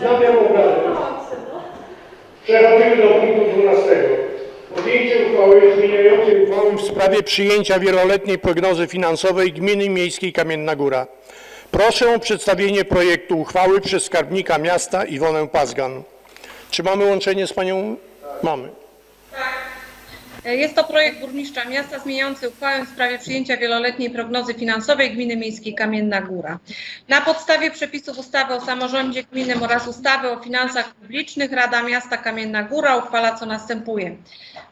Wznawiam obrady. Przechodzimy do punktu 12. Podjęcie uchwały zmieniającej uchwałę w sprawie przyjęcia wieloletniej prognozy finansowej Gminy Miejskiej Kamienna Góra. Proszę o przedstawienie projektu uchwały przez skarbnika miasta Iwonę Pazgan. Czy mamy łączenie z panią? Mamy. Jest to projekt burmistrza miasta zmieniający uchwałę w sprawie przyjęcia wieloletniej prognozy finansowej Gminy Miejskiej Kamienna Góra. Na podstawie przepisów ustawy o samorządzie gminnym oraz ustawy o finansach publicznych Rada Miasta Kamienna Góra uchwala co następuje.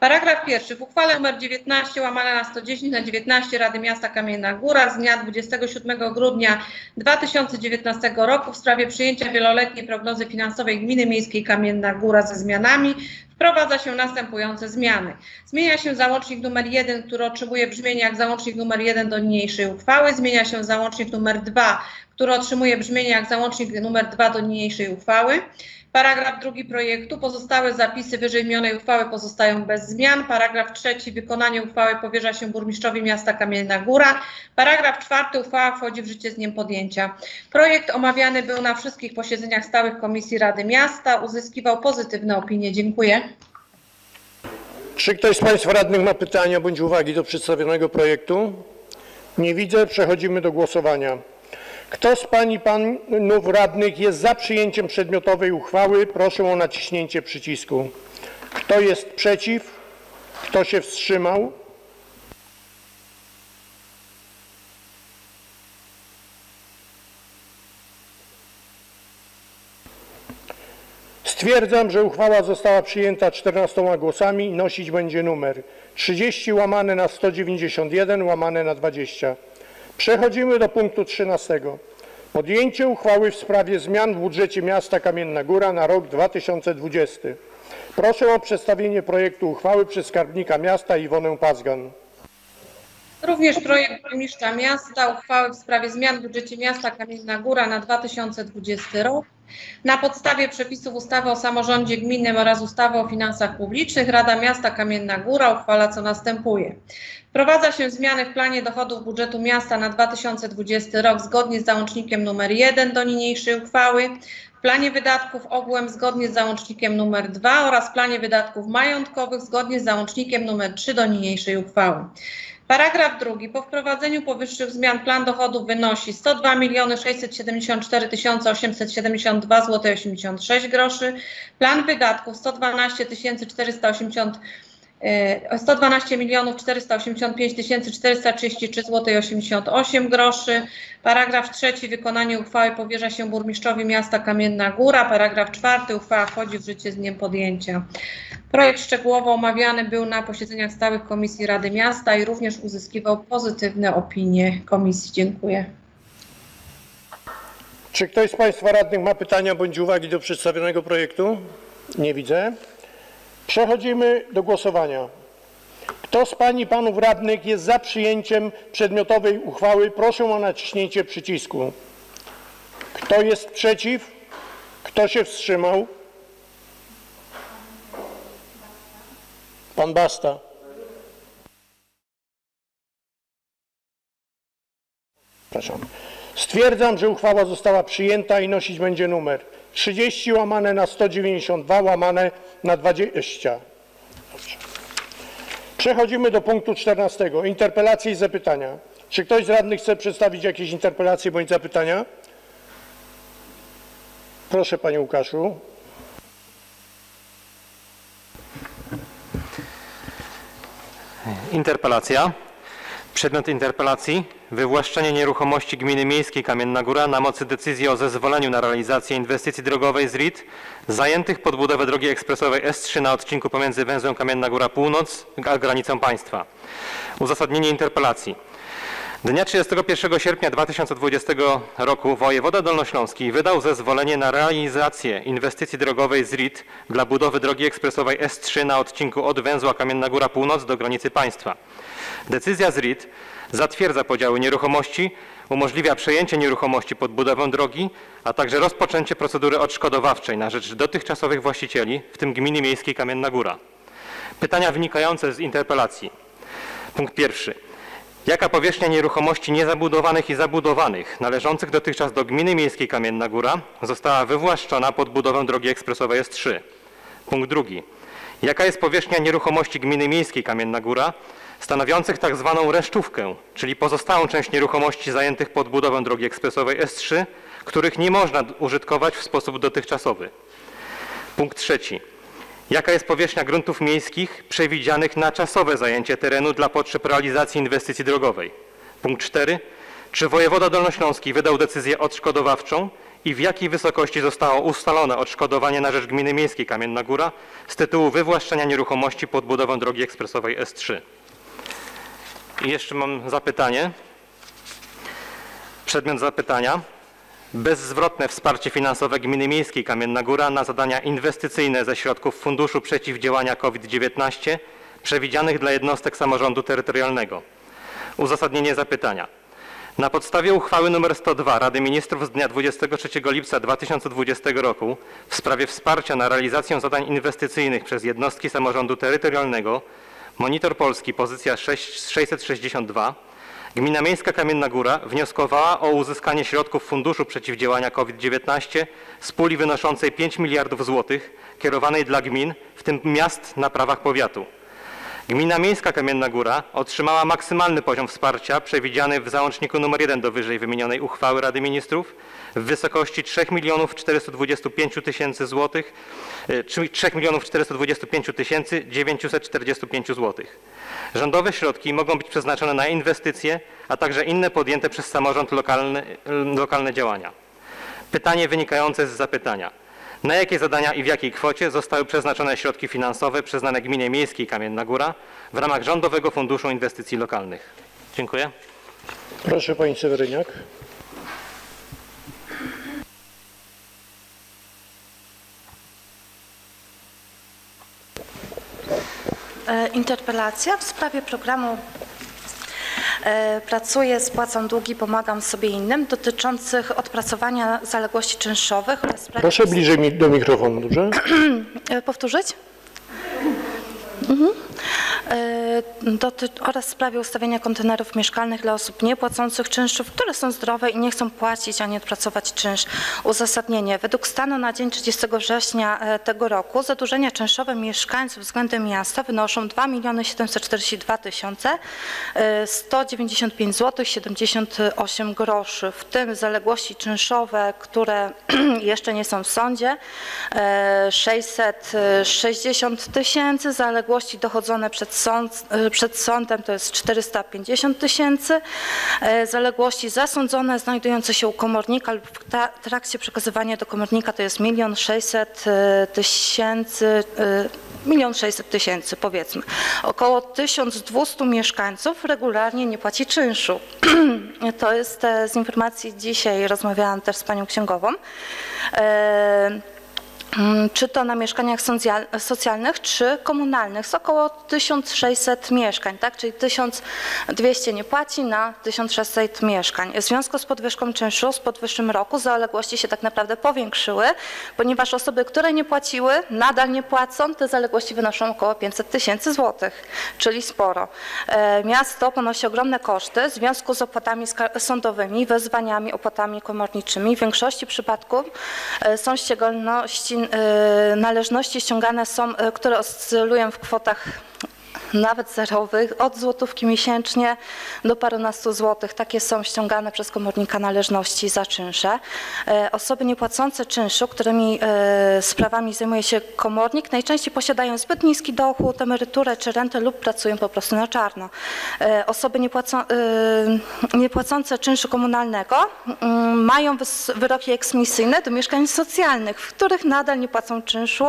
Paragraf pierwszy. W uchwale nr 19 łamane na 110 na 19 Rady Miasta Kamienna Góra z dnia 27 grudnia 2019 roku w sprawie przyjęcia wieloletniej prognozy finansowej Gminy Miejskiej Kamienna Góra ze zmianami wprowadza się następujące zmiany. Zmienia się załącznik numer 1, który otrzymuje brzmienie jak załącznik numer 1 do niniejszej uchwały. Zmienia się załącznik numer 2, który otrzymuje brzmienie jak załącznik numer 2 do niniejszej uchwały. Paragraf drugi projektu. Pozostałe zapisy wyżej uchwały pozostają bez zmian. Paragraf trzeci. Wykonanie uchwały powierza się burmistrzowi miasta Kamienna Góra. Paragraf czwarty. Uchwała wchodzi w życie z dniem podjęcia. Projekt omawiany był na wszystkich posiedzeniach stałych Komisji Rady Miasta. Uzyskiwał pozytywne opinie. Dziękuję. Czy ktoś z Państwa radnych ma pytania bądź uwagi do przedstawionego projektu? Nie widzę. Przechodzimy do głosowania. Kto z Pań i Panów Radnych jest za przyjęciem przedmiotowej uchwały? Proszę o naciśnięcie przycisku. Kto jest przeciw? Kto się wstrzymał? Stwierdzam, że uchwała została przyjęta 14 głosami i nosić będzie numer 30 łamane na 191 łamane na 20. Przechodzimy do punktu 13. Podjęcie uchwały w sprawie zmian w budżecie miasta Kamienna Góra na rok 2020. Proszę o przedstawienie projektu uchwały przez skarbnika miasta Iwonę Pazgan. Również projekt burmistrza miasta uchwały w sprawie zmian w budżecie miasta Kamienna Góra na 2020 rok. Na podstawie przepisów ustawy o samorządzie gminnym oraz ustawy o finansach publicznych Rada Miasta Kamienna Góra uchwala co następuje. Wprowadza się zmiany w planie dochodów budżetu miasta na 2020 rok zgodnie z załącznikiem nr 1 do niniejszej uchwały, planie wydatków ogółem zgodnie z załącznikiem nr 2 oraz planie wydatków majątkowych zgodnie z załącznikiem nr 3 do niniejszej uchwały. Paragraf drugi. Po wprowadzeniu powyższych zmian plan dochodów wynosi 102 674 872 zł 86 groszy. Plan wydatków 112 480 e, 112 milionów 485 433 zł 88 groszy. Paragraf trzeci. Wykonanie uchwały powierza się burmistrzowi miasta Kamienna Góra. Paragraf czwarty. Uchwała wchodzi w życie z dniem podjęcia. Projekt szczegółowo omawiany był na posiedzeniach stałych Komisji Rady Miasta i również uzyskiwał pozytywne opinie komisji. Dziękuję. Czy ktoś z Państwa radnych ma pytania bądź uwagi do przedstawionego projektu? Nie widzę. Przechodzimy do głosowania. Kto z Pań i Panów Radnych jest za przyjęciem przedmiotowej uchwały? Proszę o naciśnięcie przycisku. Kto jest przeciw? Kto się wstrzymał? Pan Basta. Przepraszam. Stwierdzam, że uchwała została przyjęta i nosić będzie numer 30 łamane na 192 łamane na 20. Dobrze. Przechodzimy do punktu 14. Interpelacje i zapytania. Czy ktoś z radnych chce przedstawić jakieś interpelacje bądź zapytania? Proszę Panie Łukaszu. Interpelacja. Przedmiot interpelacji wywłaszczenie nieruchomości gminy miejskiej Kamienna Góra na mocy decyzji o zezwoleniu na realizację inwestycji drogowej z RIT zajętych pod budowę drogi ekspresowej S3 na odcinku pomiędzy węzłem Kamienna Góra Północ a granicą państwa. Uzasadnienie interpelacji. Dnia 31 sierpnia 2020 roku wojewoda dolnośląski wydał zezwolenie na realizację inwestycji drogowej z RIT dla budowy drogi ekspresowej S3 na odcinku od węzła Kamienna Góra Północ do granicy państwa. Decyzja z RIT zatwierdza podziały nieruchomości, umożliwia przejęcie nieruchomości pod budowę drogi, a także rozpoczęcie procedury odszkodowawczej na rzecz dotychczasowych właścicieli, w tym gminy miejskiej Kamienna Góra. Pytania wynikające z interpelacji. Punkt pierwszy. Jaka powierzchnia nieruchomości niezabudowanych i zabudowanych należących dotychczas do gminy miejskiej Kamienna Góra została wywłaszczona pod budowę drogi ekspresowej S3? Punkt drugi. Jaka jest powierzchnia nieruchomości gminy miejskiej Kamienna Góra stanowiących tak zwaną resztówkę, czyli pozostałą część nieruchomości zajętych pod budowę drogi ekspresowej S3, których nie można użytkować w sposób dotychczasowy? Punkt trzeci. Jaka jest powierzchnia gruntów miejskich przewidzianych na czasowe zajęcie terenu dla potrzeb realizacji inwestycji drogowej? Punkt 4. Czy wojewoda dolnośląski wydał decyzję odszkodowawczą i w jakiej wysokości zostało ustalone odszkodowanie na rzecz gminy miejskiej Kamienna Góra z tytułu wywłaszczenia nieruchomości pod budowę drogi ekspresowej S3? I jeszcze mam zapytanie. Przedmiot zapytania. Bezzwrotne wsparcie finansowe Gminy Miejskiej Kamienna Góra na zadania inwestycyjne ze środków Funduszu Przeciwdziałania COVID-19 przewidzianych dla jednostek samorządu terytorialnego. Uzasadnienie zapytania. Na podstawie uchwały nr 102 Rady Ministrów z dnia 23 lipca 2020 roku w sprawie wsparcia na realizację zadań inwestycyjnych przez jednostki samorządu terytorialnego Monitor Polski pozycja 6, 662 Gmina Miejska Kamienna Góra wnioskowała o uzyskanie środków Funduszu Przeciwdziałania COVID-19 z puli wynoszącej 5 miliardów złotych kierowanej dla gmin, w tym miast na prawach powiatu. Gmina Miejska Kamienna Góra otrzymała maksymalny poziom wsparcia przewidziany w załączniku nr 1 do wyżej wymienionej uchwały Rady Ministrów w wysokości 3 425 tysięcy złotych, e, czyli 3 425 945 złotych. Rządowe środki mogą być przeznaczone na inwestycje, a także inne podjęte przez samorząd lokalne działania. Pytanie wynikające z zapytania. Na jakie zadania i w jakiej kwocie zostały przeznaczone środki finansowe przyznane Gminie Miejskiej Kamienna Góra w ramach Rządowego Funduszu Inwestycji Lokalnych? Dziękuję. Proszę Pani Seweryniak. E, Interpelacja w sprawie programu Pracuję, spłacam długi, pomagam sobie innym dotyczących odpracowania zaległości czynszowych oraz. Proszę bliżej mi- do mikrofonu, dobrze? E, Powtórzyć? Mhm. E, oraz w sprawie ustawienia kontenerów mieszkalnych dla osób niepłacących czynszów, które są zdrowe i nie chcą płacić ani odpracować czynsz. Uzasadnienie. Według stanu na dzień 30 września e, tego roku zadłużenia czynszowe mieszkańców względem miasta wynoszą 2 742 195 zł 78 groszy. W tym zaległości czynszowe, które jeszcze nie są w sądzie, e, 660 tysięcy, zaległości dochodzone przed, sąd, e, przed sądem to jest 450 tysięcy, e, zaległości zasądzone znajdujące się u komornika lub w trakcie przekazywania do komornika to jest 1 600 tysięcy, e, milion 600 tysięcy powiedzmy. Około 1200 mieszkańców regularnie nie płaci czynszu. To jest z informacji dzisiaj, rozmawiałam też z panią księgową. Czy to na mieszkaniach socjal- socjalnych, czy komunalnych. Jest około 1600 mieszkań, tak? czyli 1200 nie płaci na 1600 mieszkań. W związku z podwyżką czynszu z podwyższym roku zaległości się tak naprawdę powiększyły, ponieważ osoby, które nie płaciły, nadal nie płacą, te zaległości wynoszą około 500 tysięcy złotych, czyli sporo. E, Miasto ponosi ogromne koszty w związku z opłatami sądowymi, wezwaniami, opłatami komorniczymi. W większości przypadków e, są ściągalności, e, należności ściągane są, e, które oscylują w kwotach nawet zerowych, od złotówki miesięcznie do parunastu złotych. Takie są ściągane przez komornika należności za czynsze. E, Osoby niepłacące czynszu, którymi e, sprawami zajmuje się komornik, najczęściej posiadają zbyt niski dochód, emeryturę czy rentę lub pracują po prostu na czarno. E, Osoby niepłacą, niepłacące czynszu komunalnego mm, mają wyroki eksmisyjne do mieszkań socjalnych, w których nadal nie płacą czynszu,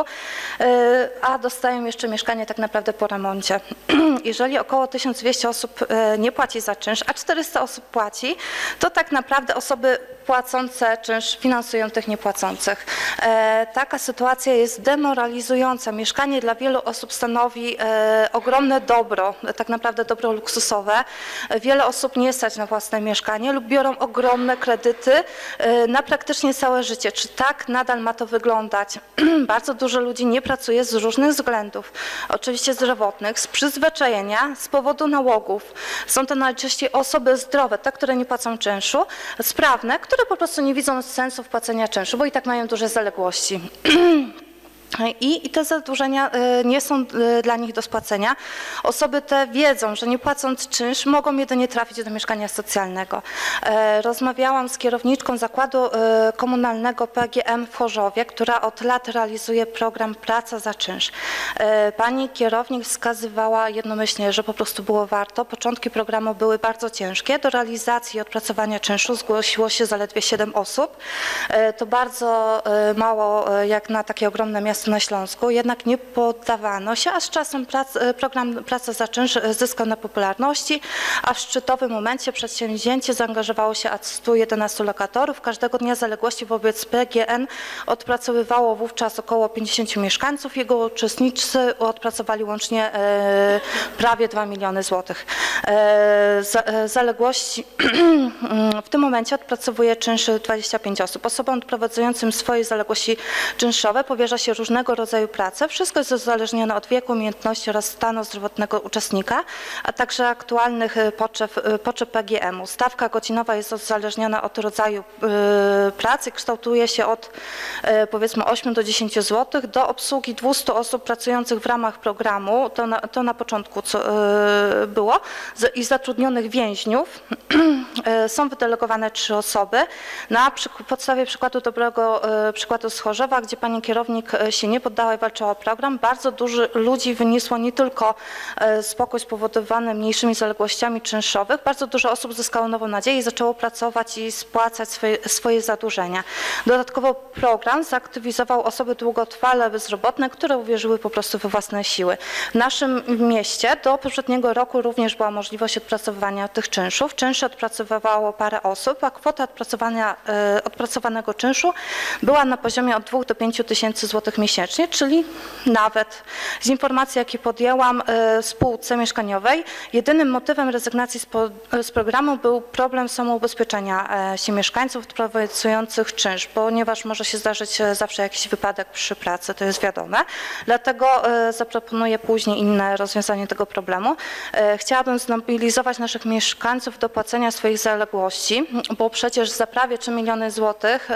a dostają jeszcze mieszkanie tak naprawdę po remoncie. Jeżeli około 1200 osób e, nie płaci za czynsz, a 400 osób płaci, to tak naprawdę osoby płacące czynsz finansują tych niepłacących. E, Taka sytuacja jest demoralizująca. Mieszkanie dla wielu osób stanowi e, ogromne dobro, tak naprawdę dobro luksusowe. Wiele osób nie stać na własne mieszkanie lub biorą ogromne kredyty e, na praktycznie całe życie. Czy tak nadal ma to wyglądać? Bardzo dużo ludzi nie pracuje z różnych względów, oczywiście zdrowotnych, z przyzwyczajenia z powodu nałogów. Są to najczęściej osoby zdrowe, te, które nie płacą czynszu, sprawne, które po prostu nie widzą sensu wpłacenia czynszu, bo i tak mają duże zaległości. I, I te zadłużenia y, nie są y, dla nich do spłacenia. Osoby te wiedzą, że nie płacąc czynsz mogą jedynie trafić do mieszkania socjalnego. E, Rozmawiałam z kierowniczką zakładu y, komunalnego PGM w Chorzowie, która od lat realizuje program Praca za czynsz. E, Pani kierownik wskazywała jednomyślnie, że po prostu było warto. Początki programu były bardzo ciężkie. Do realizacji i odpracowania czynszu zgłosiło się zaledwie 7 osób. E, To bardzo mało jak na takie ogromne miasto na Śląsku, jednak nie poddawano się, a z czasem prac, e, program Praca za czynsz zyskał na popularności, a w szczytowym momencie przedsięwzięcie zaangażowało się aż 111 lokatorów. Każdego dnia zaległości wobec PGN odpracowywało wówczas około 50 mieszkańców. Jego uczestnicy odpracowali łącznie e, prawie 2 miliony złotych. E, e, Zaległości w tym momencie odpracowuje czynsz 25 osób. Osobom odprowadzającym swoje zaległości czynszowe powierza się różnego rodzaju prace. Wszystko jest uzależnione od wieku, umiejętności oraz stanu zdrowotnego uczestnika, a także aktualnych e, potrzeb, e, potrzeb PGM-u. Stawka godzinowa jest uzależniona od rodzaju e, pracy, kształtuje się od powiedzmy 8 do 10 zł do obsługi 200 osób pracujących w ramach programu, to na, to na początku co, było, i zatrudnionych więźniów. Są wydelegowane trzy osoby. Na podstawie przykładu dobrego przykładu z Chorzowa, gdzie pani kierownik się nie poddała i walczyła o program, bardzo dużo ludzi wyniosło nie tylko e, spokój spowodowany mniejszymi zaległościami czynszowych, bardzo dużo osób zyskało nową nadzieję i zaczęło pracować i spłacać swoje, swoje zadłużenia. Dodatkowo program zaktywizował osoby długotrwale bezrobotne, które uwierzyły po prostu we własne siły. W naszym mieście do poprzedniego roku również była możliwość odpracowywania tych czynszów. Czynsze odpracowywało parę osób, a kwota odpracowania, e, odpracowanego czynszu była na poziomie od 2 do 5 tysięcy złotych miesięcznie, czyli nawet z informacji, jakie podjęłam e, spółce mieszkaniowej, jedynym motywem rezygnacji z, po, z programu był problem samoubezpieczenia e, się mieszkańców odprowadzających czynsz, ponieważ może się zdarzyć e, zawsze jakiś wypadek przy pracy, to jest wiadome. Dlatego e, zaproponuję później inne rozwiązanie tego problemu. Chciałabym zmobilizować naszych mieszkańców do płacenia swoich zaległości, bo przecież za prawie 3 miliony złotych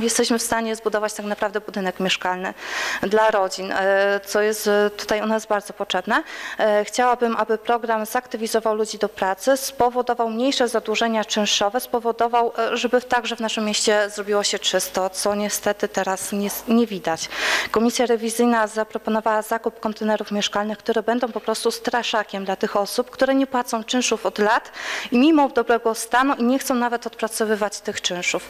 jesteśmy w stanie zbudować tak naprawdę budynek mieszkalny dla rodzin, e, co jest e, tutaj u nas bardzo potrzebne. E, Chciałabym, aby program zaktywizował ludzi do pracy, spowodował mniejsze zadłużenia czynszowe, spowodował, żeby także w naszym mieście zrobiło się czysto, co niestety teraz nie, nie widać. Komisja rewizyjna zaproponowała zakup kontenerów mieszkalnych, które będą po prostu straszakiem dla tych osób, które nie płacą czynszów od lat i mimo dobrego stanu i nie chcą nawet odpracowywać tych czynszów.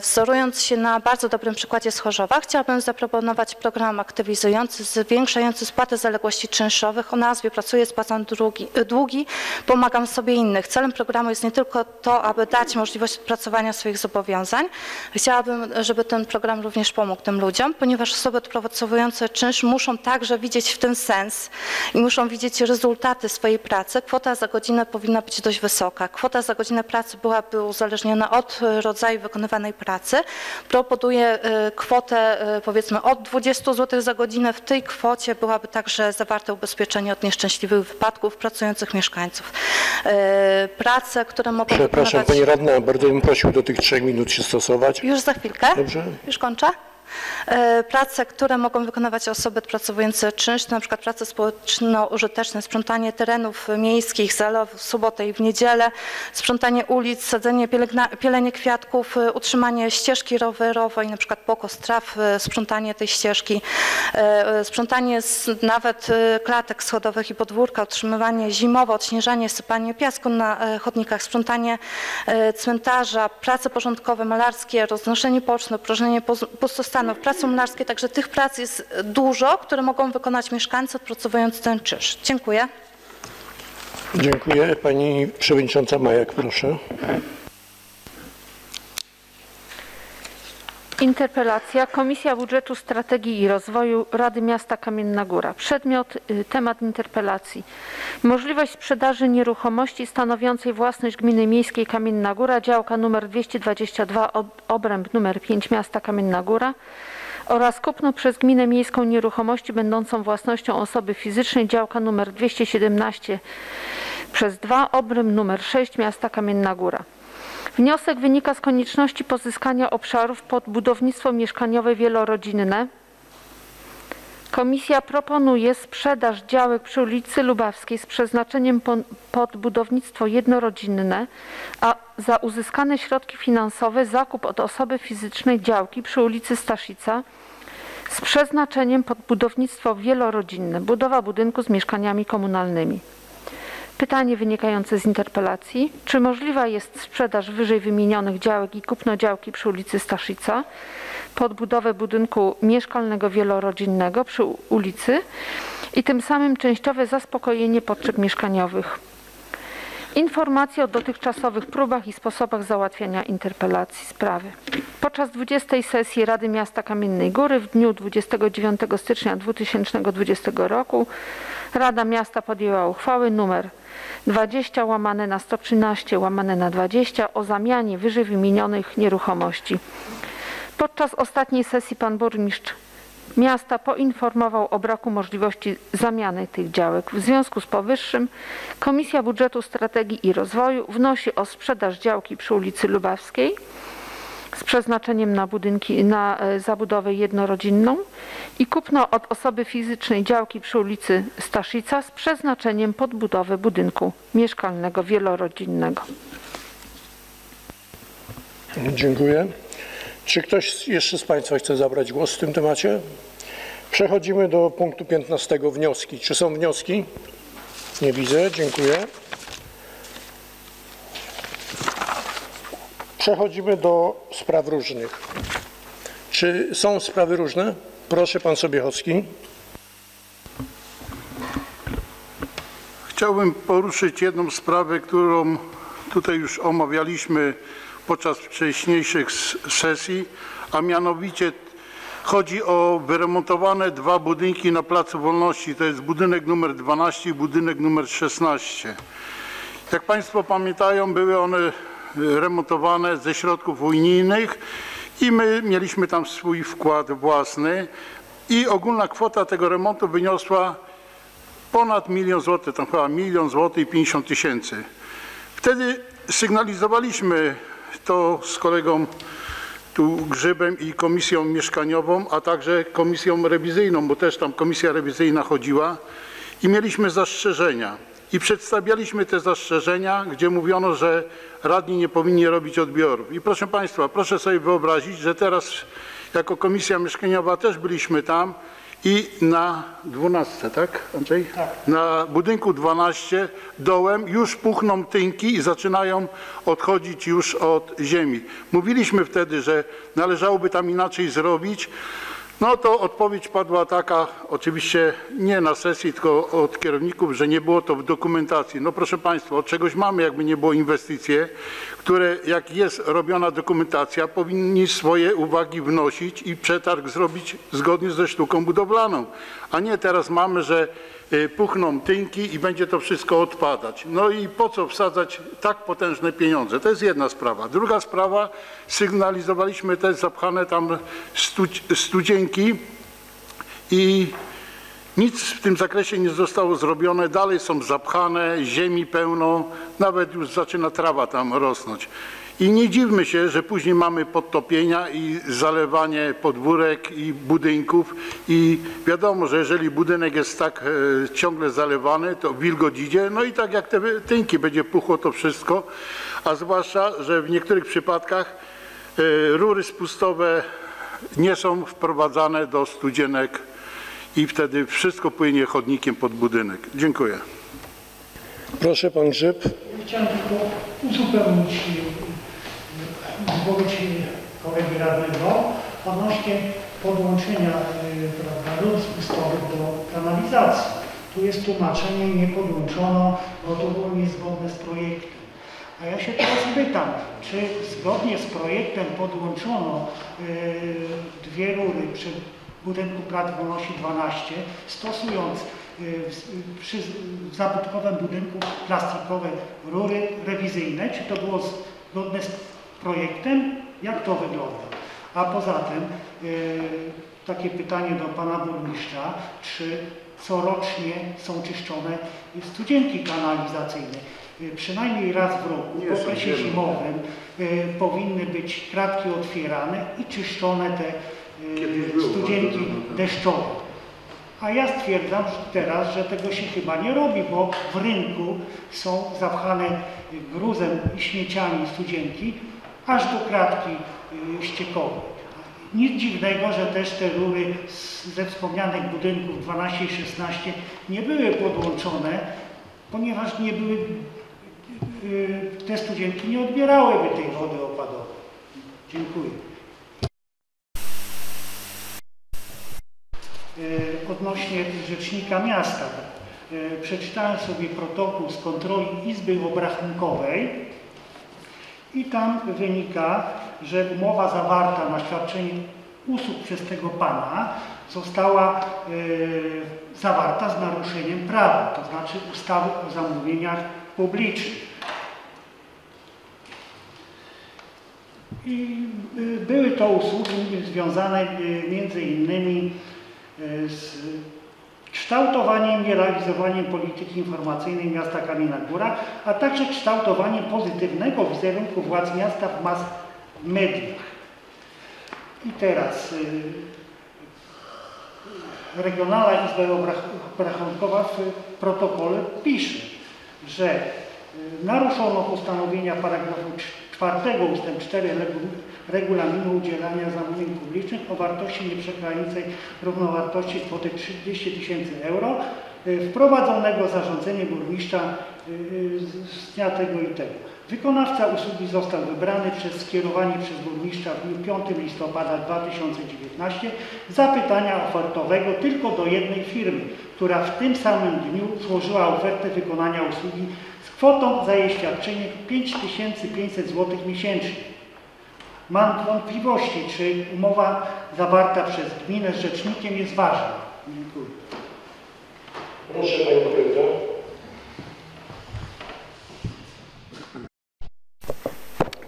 Wzorując się na bardzo dobrym przykładzie z Chorzowa, chciałabym zaproponować program aktywizujący, zwiększający spłatę zaległości czynszowych o nazwie Pracuję, spłacam długi, długi, pomagam sobie innych. Celem programu jest nie tylko to, aby dać możliwość odpracowania swoich zobowiązań. Chciałabym, żeby ten program również pomógł tym ludziom, ponieważ osoby odpracowujące czynsz muszą także widzieć w tym sens i muszą widzieć rezultaty swojej pracy. Kwota za godzinę powinna być dość wysoka. Kwota za godzinę pracy byłaby uzależniona od rodzaju wykonywanej pracy. Proponuję e, kwotę e, powiedzmy od 20 zł za godzinę. W tej kwocie byłaby także zawarte ubezpieczenie od nieszczęśliwych wypadków pracujących mieszkańców. E, Prace, które mogą Przepraszam, wykonywać... pani radna, bardzo bym prosił do tych trzech minut się stosować. Już za chwilkę. Dobrze. Już kończę. E, Prace, które mogą wykonywać osoby odpracowujące czynsz, to na przykład prace społeczno-użyteczne, sprzątanie terenów miejskich, zalewów w sobotę i w niedzielę, sprzątanie ulic, sadzenie, pielenie kwiatków, e, utrzymanie ścieżki rowerowej, na przykład pokos traw, e, sprzątanie tej ścieżki, sprzątanie nawet klatek schodowych i podwórka, utrzymywanie zimowe, odśnieżanie, sypanie piasku na chodnikach, sprzątanie cmentarza, prace porządkowe, malarskie, roznoszenie poczny, opróżnienie pos- pustostanów, prace malarskie, także tych prac jest dużo, które mogą wykonać mieszkańcy odpracowując ten czynsz. Dziękuję. Dziękuję. Pani przewodnicząca Majak, proszę. Interpelacja. Komisja Budżetu, Strategii i Rozwoju Rady Miasta Kamienna Góra. Przedmiot, y, temat interpelacji. Możliwość sprzedaży nieruchomości stanowiącej własność Gminy Miejskiej Kamienna Góra, działka nr 222, ob- obręb nr 5 Miasta Kamienna Góra oraz kupno przez gminę miejską nieruchomości będącą własnością osoby fizycznej działka nr 217 przez 2 obręb nr 6 miasta Kamienna Góra. Wniosek wynika z konieczności pozyskania obszarów pod budownictwo mieszkaniowe wielorodzinne. Komisja proponuje sprzedaż działek przy ulicy Lubawskiej z przeznaczeniem pod budownictwo jednorodzinne, a za uzyskane środki finansowe zakup od osoby fizycznej działki przy ulicy Staszica z przeznaczeniem pod budownictwo wielorodzinne, budowa budynku z mieszkaniami komunalnymi. Pytanie wynikające z interpelacji. Czy możliwa jest sprzedaż wyżej wymienionych działek i kupno działki przy ulicy Staszica pod budowę budynku mieszkalnego wielorodzinnego przy ulicy i tym samym częściowe zaspokojenie potrzeb mieszkaniowych? Informacje o dotychczasowych próbach i sposobach załatwiania interpelacji sprawy. Podczas 20 sesji Rady Miasta Kamiennej Góry w dniu 29 stycznia 2020 roku Rada Miasta podjęła uchwały numer 20 łamane na 113 łamane na 20 o zamianie wyżej wymienionych nieruchomości. Podczas ostatniej sesji pan burmistrz miasta poinformował o braku możliwości zamiany tych działek. W związku z powyższym Komisja Budżetu Strategii i Rozwoju wnosi o sprzedaż działki przy ulicy Lubawskiej z przeznaczeniem na budynki na e, zabudowę jednorodzinną i kupno od osoby fizycznej działki przy ulicy Staszica z przeznaczeniem pod budowę budynku mieszkalnego wielorodzinnego. Dziękuję. Czy ktoś jeszcze z Państwa chce zabrać głos w tym temacie? Przechodzimy do punktu 15. Wnioski. Czy są wnioski? Nie widzę. Dziękuję. Przechodzimy do spraw różnych. Czy są sprawy różne? Proszę, pan Sobiechowski. Chciałbym poruszyć jedną sprawę, którą tutaj już omawialiśmy podczas wcześniejszych sesji, a mianowicie chodzi o wyremontowane dwa budynki na Placu Wolności. To jest budynek numer 12 i budynek numer 16. Jak Państwo pamiętają, były one e, remontowane ze środków unijnych i my mieliśmy tam swój wkład własny i ogólna kwota tego remontu wyniosła ponad milion złotych, tam chyba milion złotych i 50 tysięcy. Wtedy sygnalizowaliśmy to z kolegą tu Grzybem i komisją mieszkaniową, a także komisją rewizyjną, bo też tam komisja rewizyjna chodziła i mieliśmy zastrzeżenia. I przedstawialiśmy te zastrzeżenia, gdzie mówiono, że radni nie powinni robić odbiorów. I proszę Państwa, proszę sobie wyobrazić, że teraz jako komisja mieszkaniowa też byliśmy tam i na 12, tak Andrzej? Na budynku 12 dołem już puchną tynki i zaczynają odchodzić już od ziemi. Mówiliśmy wtedy, że należałoby tam inaczej zrobić. No to odpowiedź padła taka, oczywiście nie na sesji, tylko od kierowników, że nie było to w dokumentacji. No proszę Państwa, od czegoś mamy, jakby nie było inwestycje, które jak jest robiona dokumentacja, powinni swoje uwagi wnosić i przetarg zrobić zgodnie ze sztuką budowlaną. A nie teraz mamy, że y, puchną tynki i będzie to wszystko odpadać. No i po co wsadzać tak potężne pieniądze? To jest jedna sprawa. Druga sprawa, sygnalizowaliśmy też zapchane tam stu- studzienki i nic w tym zakresie nie zostało zrobione, dalej są zapchane, ziemi pełno, nawet już zaczyna trawa tam rosnąć. I nie dziwmy się, że później mamy podtopienia i zalewanie podwórek i budynków. I wiadomo, że jeżeli budynek jest tak e, ciągle zalewany, to wilgoć idzie, no i tak jak te tynki będzie puchło to wszystko, a zwłaszcza, że w niektórych przypadkach e, rury spustowe nie są wprowadzane do studzienek i wtedy wszystko płynie chodnikiem pod budynek. Dziękuję. Proszę, pan Grzyb. Chciałem tylko uzupełnić y, wypowiedź y, kolegi radnego odnośnie podłączenia y, prawda, rur spustowych do kanalizacji. Tu jest tłumaczenie, nie podłączono, bo to było niezgodne z projektem. A ja się teraz pytam, czy zgodnie z projektem podłączono dwie rury przy budynku Plac Wolności 12, stosując y, w- przy zabytkowym budynku plastikowe rury rewizyjne, czy to było zgodne z projektem, jak to wygląda. A poza tym e, takie pytanie do pana burmistrza, czy corocznie są czyszczone studzienki kanalizacyjne? Przynajmniej raz w roku, w okresie zimowym, powinny być kratki otwierane i czyszczone te studzienki bardzo dużo, tak. deszczowe. A ja stwierdzam że teraz, że tego się chyba nie robi, bo w rynku są zapchane gruzem i śmieciami studzienki aż do kratki y, ściekowej. Nic dziwnego, że też te rury ze wspomnianych budynków 12 i 16 nie były podłączone, ponieważ nie były, y, te studzienki nie odbierałyby tej wody opadowej. Dziękuję. Odnośnie rzecznika miasta. E, Przeczytałem sobie protokół z kontroli Izby Obrachunkowej i tam wynika, że umowa zawarta na świadczenie usług przez tego pana została e, zawarta z naruszeniem prawa, to znaczy ustawy o zamówieniach publicznych. I y, były to usługi związane y, między innymi y, z kształtowaniem i realizowaniem polityki informacyjnej miasta Kamienna Góra, a także kształtowaniem pozytywnego wizerunku władz miasta w mass mediach. I teraz y, Regionalna Izba Obrach- Obrachunkowa w protokole pisze, że y, naruszono postanowienia paragrafu 4 ustęp 4 regu- regulaminu udzielania zamówień publicznych o wartości nieprzekroczącej równowartości kwoty 30 tysięcy euro y, wprowadzonego zarządzeniem burmistrza y, z- z dnia tego i tego. Wykonawca usługi został wybrany przez skierowanie przez burmistrza w dniu 5 listopada 2019 zapytania ofertowego tylko do jednej firmy, która w tym samym dniu złożyła ofertę wykonania usługi z kwotą za jej świadczenie 5500 zł miesięcznie. Mam wątpliwości, czy umowa zawarta przez gminę z rzecznikiem jest ważna. Dziękuję. Proszę Pani Kręta.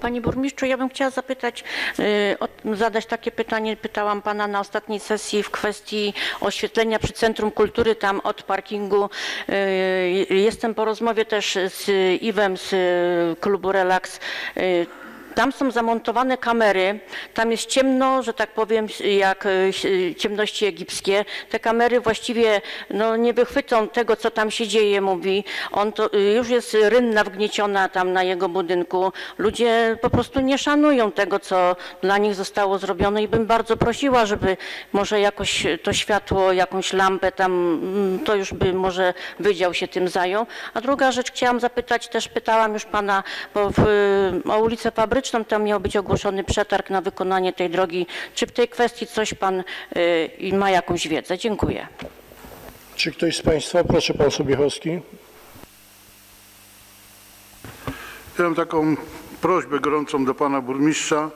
Panie burmistrzu, ja bym chciała zapytać, y, zadać takie pytanie. Pytałam pana na ostatniej sesji w kwestii oświetlenia przy Centrum Kultury, tam od parkingu. Y, Jestem po rozmowie też z Iwem z y, klubu Relax. Tam są zamontowane kamery, tam jest ciemno, że tak powiem, jak y, ciemności egipskie. Te kamery właściwie no, nie wychwycą tego, co tam się dzieje, mówi. On to, y, już jest rynna wgnieciona tam na jego budynku. Ludzie po prostu nie szanują tego, co dla nich zostało zrobione i bym bardzo prosiła, żeby może jakoś to światło, jakąś lampę tam, mm, to już by może wydział się tym zajął. A druga rzecz, chciałam zapytać, też pytałam już pana, bo w, y, o ulicę Fabryczną tam miał być ogłoszony przetarg na wykonanie tej drogi. Czy w tej kwestii coś pan y, ma jakąś wiedzę? Dziękuję. Czy ktoś z Państwa, proszę Pan Sobiechowski. Ja mam taką prośbę gorącą do pana burmistrza,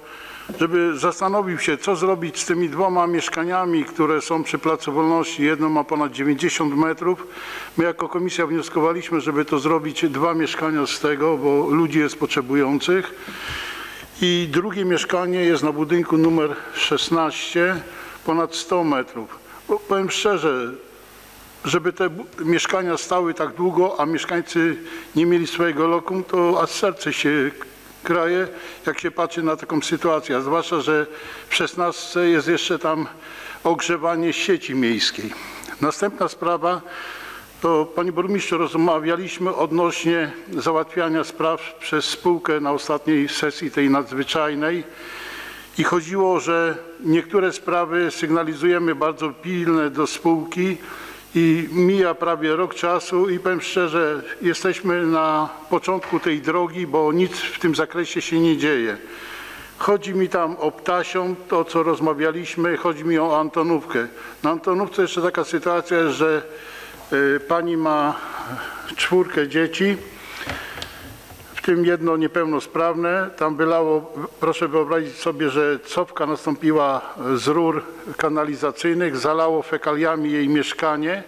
żeby zastanowił się, co zrobić z tymi dwoma mieszkaniami, które są przy Placu Wolności. Jedno ma ponad 90 metrów. My jako komisja wnioskowaliśmy, żeby to zrobić dwa mieszkania z tego, bo ludzi jest potrzebujących. I drugie mieszkanie jest na budynku numer 16, ponad 100 metrów. Bo powiem szczerze, żeby te mieszkania stały tak długo, a mieszkańcy nie mieli swojego lokum, to aż serce się kraje, jak się patrzy na taką sytuację. Zwłaszcza, że w 16 jest jeszcze tam ogrzewanie sieci miejskiej. Następna sprawa, to Panie Burmistrzu, rozmawialiśmy odnośnie załatwiania spraw przez spółkę na ostatniej sesji tej nadzwyczajnej. I chodziło, że niektóre sprawy sygnalizujemy bardzo pilne do spółki i mija prawie rok czasu i powiem szczerze, jesteśmy na początku tej drogi, bo nic w tym zakresie się nie dzieje. Chodzi mi tam o ptasią, to co rozmawialiśmy, chodzi mi o Antonówkę. Na Antonówce jeszcze taka sytuacja, że pani ma czwórkę dzieci, w tym jedno niepełnosprawne. Tam wylało, proszę wyobrazić sobie, że cofka nastąpiła z rur kanalizacyjnych, zalało fekaliami jej mieszkanie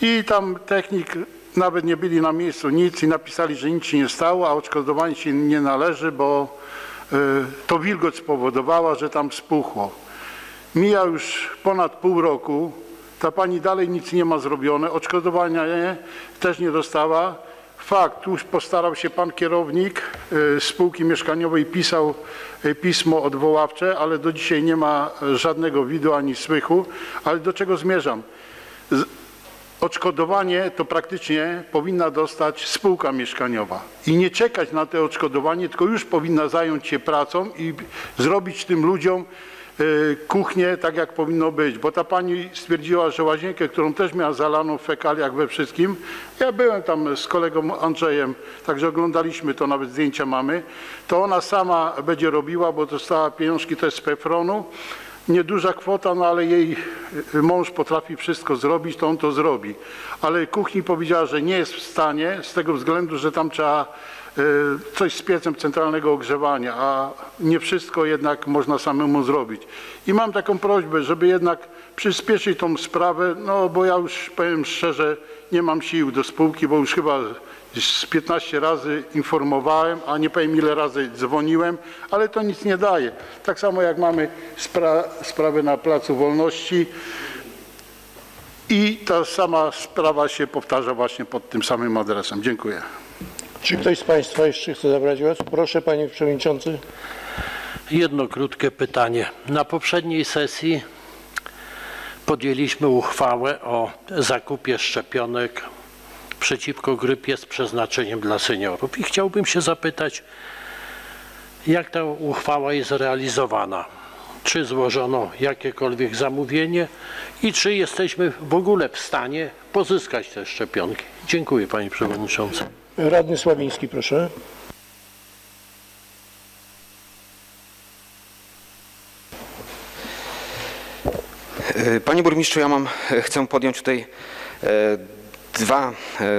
i tam technik nawet nie byli na miejscu nic i napisali, że nic się nie stało, a odszkodowanie się nie należy, bo to wilgoć spowodowała, że tam spuchło. Mija już ponad pół roku, ta pani dalej nic nie ma zrobione, odszkodowania też nie dostała. Fakt, tu postarał się pan kierownik y, spółki mieszkaniowej, pisał y, pismo odwoławcze, ale do dzisiaj nie ma żadnego widu ani słychu. Ale do czego zmierzam? Odszkodowanie to praktycznie powinna dostać spółka mieszkaniowa i nie czekać na to odszkodowanie, tylko już powinna zająć się pracą i zrobić tym ludziom kuchnię tak jak powinno być, bo ta pani stwierdziła, że łazienkę, którą też miała zalaną w fekaliach we wszystkim, ja byłem tam z kolegą Andrzejem, także oglądaliśmy to, nawet zdjęcia mamy, to ona sama będzie robiła, bo dostała pieniążki też z Pefronu, nieduża kwota, no ale jej y, mąż potrafi wszystko zrobić, to on to zrobi. Ale kuchni powiedziała, że nie jest w stanie z tego względu, że tam trzeba y, coś z piecem centralnego ogrzewania, a nie wszystko jednak można samemu zrobić. I mam taką prośbę, żeby jednak przyspieszyć tą sprawę, no bo ja już powiem szczerze, nie mam sił do spółki, bo już chyba z 15 razy informowałem, a nie powiem ile razy dzwoniłem, ale to nic nie daje. Tak samo jak mamy spra sprawę na Placu Wolności i ta sama sprawa się powtarza właśnie pod tym samym adresem. Dziękuję. Czy ktoś z Państwa jeszcze chce zabrać głos? Proszę, Panie Przewodniczący. Jedno krótkie pytanie. Na poprzedniej sesji podjęliśmy uchwałę o zakupie szczepionek przeciwko grypie z przeznaczeniem dla seniorów i chciałbym się zapytać, jak ta uchwała jest realizowana? Czy złożono jakiekolwiek zamówienie i czy jesteśmy w ogóle w stanie pozyskać te szczepionki? Dziękuję Panie Przewodniczący. Radny Sławiński, proszę. E, Panie burmistrzu, ja mam, e, chcę podjąć tutaj e, dwa,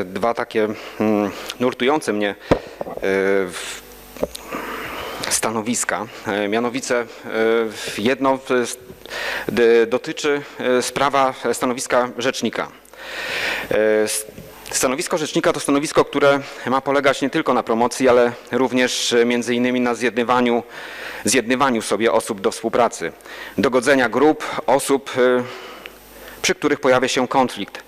dwa takie mm, nurtujące mnie stanowiska. Mianowicie jedno dotyczy sprawa stanowiska rzecznika. Stanowisko rzecznika to stanowisko, które ma polegać nie tylko na promocji, ale również e, między innymi na zjednywaniu, zjednywaniu sobie osób do współpracy, dogodzenia grup, osób, e, przy których pojawia się konflikt.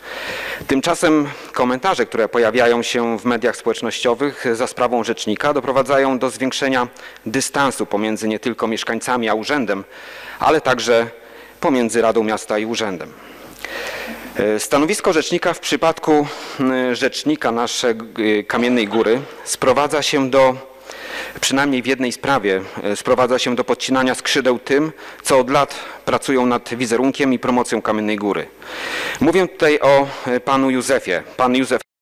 Tymczasem komentarze, które pojawiają się w mediach społecznościowych za sprawą rzecznika doprowadzają do zwiększenia dystansu pomiędzy nie tylko mieszkańcami a urzędem, ale także pomiędzy Radą Miasta i urzędem. E, Stanowisko rzecznika w przypadku m, rzecznika naszej e, Kamiennej Góry sprowadza się do, przynajmniej w jednej sprawie, e, sprowadza się do podcinania skrzydeł tym, co od lat pracują nad wizerunkiem i promocją Kamiennej Góry. Mówię tutaj o e, panu Józefie. Pan Józef e,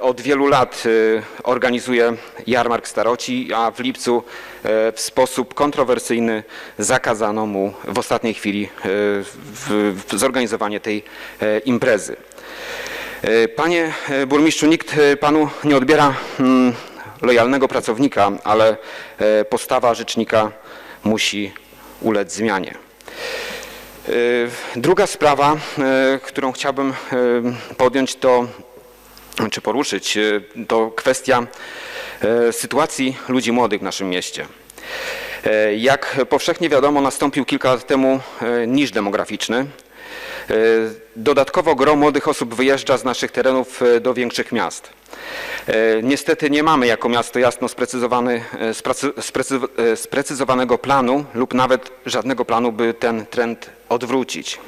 od wielu lat e, organizuje jarmark staroci, a w lipcu e, w sposób kontrowersyjny zakazano mu w ostatniej chwili e, zorganizowanie tej e, imprezy. E, Panie e, burmistrzu, nikt e, panu nie odbiera mm, lojalnego pracownika, ale e, postawa rzecznika musi ulec zmianie. E, Druga sprawa, e, którą chciałbym e, podjąć, to czy poruszyć, e, to kwestia e, sytuacji ludzi młodych w naszym mieście. E, Jak powszechnie wiadomo, nastąpił kilka lat temu niż demograficzny. Dodatkowo gro młodych osób wyjeżdża z naszych terenów do większych miast. Niestety nie mamy jako miasto jasno sprecyzowany, sprecyzowanego planu lub nawet żadnego planu, by ten trend odwrócić.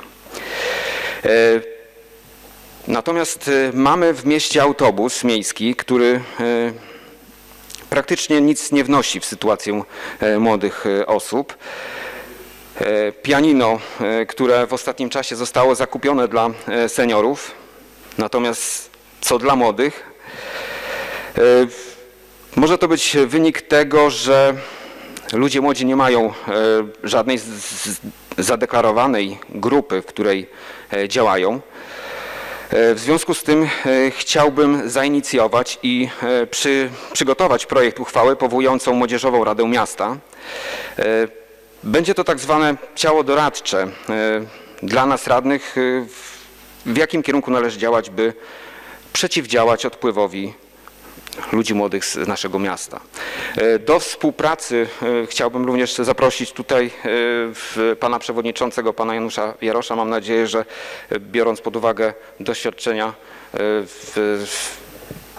Natomiast e, mamy w mieście autobus miejski, który e, praktycznie nic nie wnosi w sytuację e, młodych osób. Pianino, które w ostatnim czasie zostało zakupione dla seniorów, natomiast co dla młodych, może to być wynik tego, że ludzie młodzi nie mają żadnej zadeklarowanej grupy, w której działają. E, W związku z tym e, chciałbym zainicjować i e, przy, przygotować projekt uchwały powołującą Młodzieżową Radę Miasta. Będzie to tak zwane ciało doradcze dla nas radnych, w jakim kierunku należy działać, by przeciwdziałać odpływowi ludzi młodych z naszego miasta. E, Do współpracy e, chciałbym również zaprosić tutaj e, pana przewodniczącego, pana Janusza Jarosza. Mam nadzieję, że biorąc pod uwagę doświadczenia w,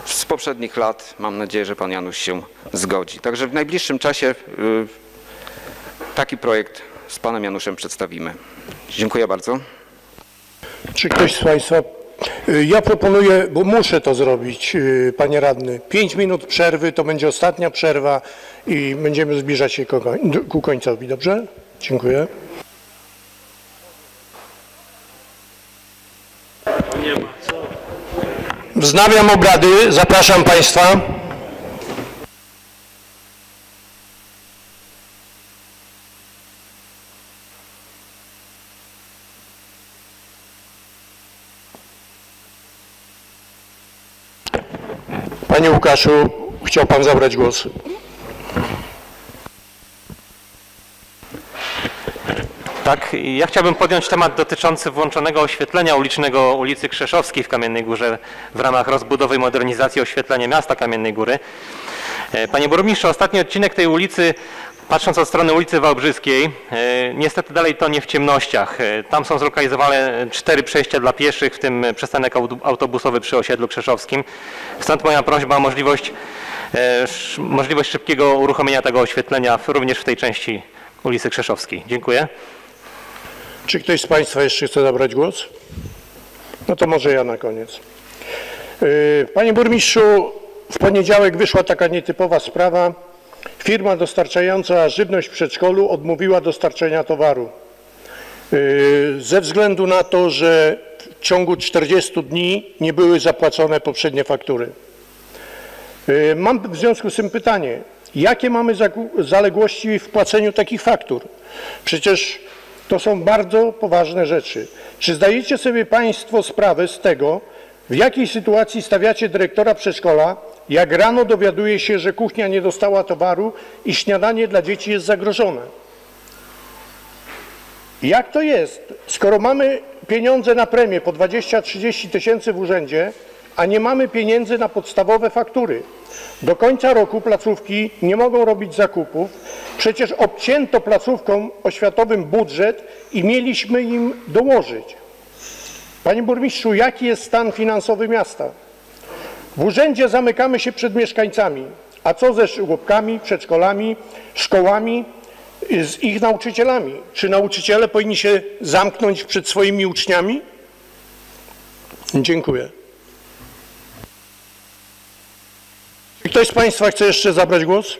z poprzednich lat. Mam nadzieję, że pan Janusz się zgodzi. Także w najbliższym czasie taki projekt z panem Januszem przedstawimy. Dziękuję bardzo. Czy ktoś z Państwa... Y, Ja proponuję, bo muszę to zrobić, y, Panie Radny. Pięć minut przerwy, to będzie ostatnia przerwa i będziemy zbliżać się ku końcowi, dobrze? Dziękuję. Wznawiam obrady, zapraszam Państwa. Panie Łukaszu, chciał Pan zabrać głos. Tak, ja chciałbym podjąć temat dotyczący włączonego oświetlenia ulicznego ulicy Krzeszowskiej w Kamiennej Górze w ramach rozbudowy i modernizacji oświetlenia miasta Kamiennej Góry. E, Panie burmistrzu, ostatni odcinek tej ulicy, patrząc od strony ulicy Wałbrzyskiej, e, niestety dalej tonie w ciemnościach. E, Tam są zlokalizowane cztery przejścia dla pieszych, w tym przystanek autobusowy przy osiedlu Krzeszowskim. Stąd moja prośba o możliwość, e, możliwość szybkiego uruchomienia tego oświetlenia również w tej części ulicy Krzeszowskiej. Dziękuję. Czy ktoś z Państwa jeszcze chce zabrać głos? No to może ja na koniec. Panie burmistrzu, w poniedziałek wyszła taka nietypowa sprawa. Firma dostarczająca żywność w przedszkolu odmówiła dostarczenia towaru. Yy, Ze względu na to, że w ciągu 40 dni nie były zapłacone poprzednie faktury. Yy, Mam w związku z tym pytanie, jakie mamy zaległości w płaceniu takich faktur? Przecież to są bardzo poważne rzeczy. Czy zdajecie sobie Państwo sprawę z tego, w jakiej sytuacji stawiacie dyrektora przedszkola, jak rano dowiaduje się, że kuchnia nie dostała towaru i śniadanie dla dzieci jest zagrożone? Jak to jest, skoro mamy pieniądze na premię po 20-30 tysięcy w urzędzie, a nie mamy pieniędzy na podstawowe faktury? Do końca roku placówki nie mogą robić zakupów. Przecież obcięto placówkom oświatowym budżet i mieliśmy im dołożyć. Panie burmistrzu, jaki jest stan finansowy miasta? W urzędzie zamykamy się przed mieszkańcami. A co ze żłobkami, przedszkolami, szkołami, y, z ich nauczycielami? Czy nauczyciele powinni się zamknąć przed swoimi uczniami? Dziękuję. Czy ktoś z Państwa chce jeszcze zabrać głos?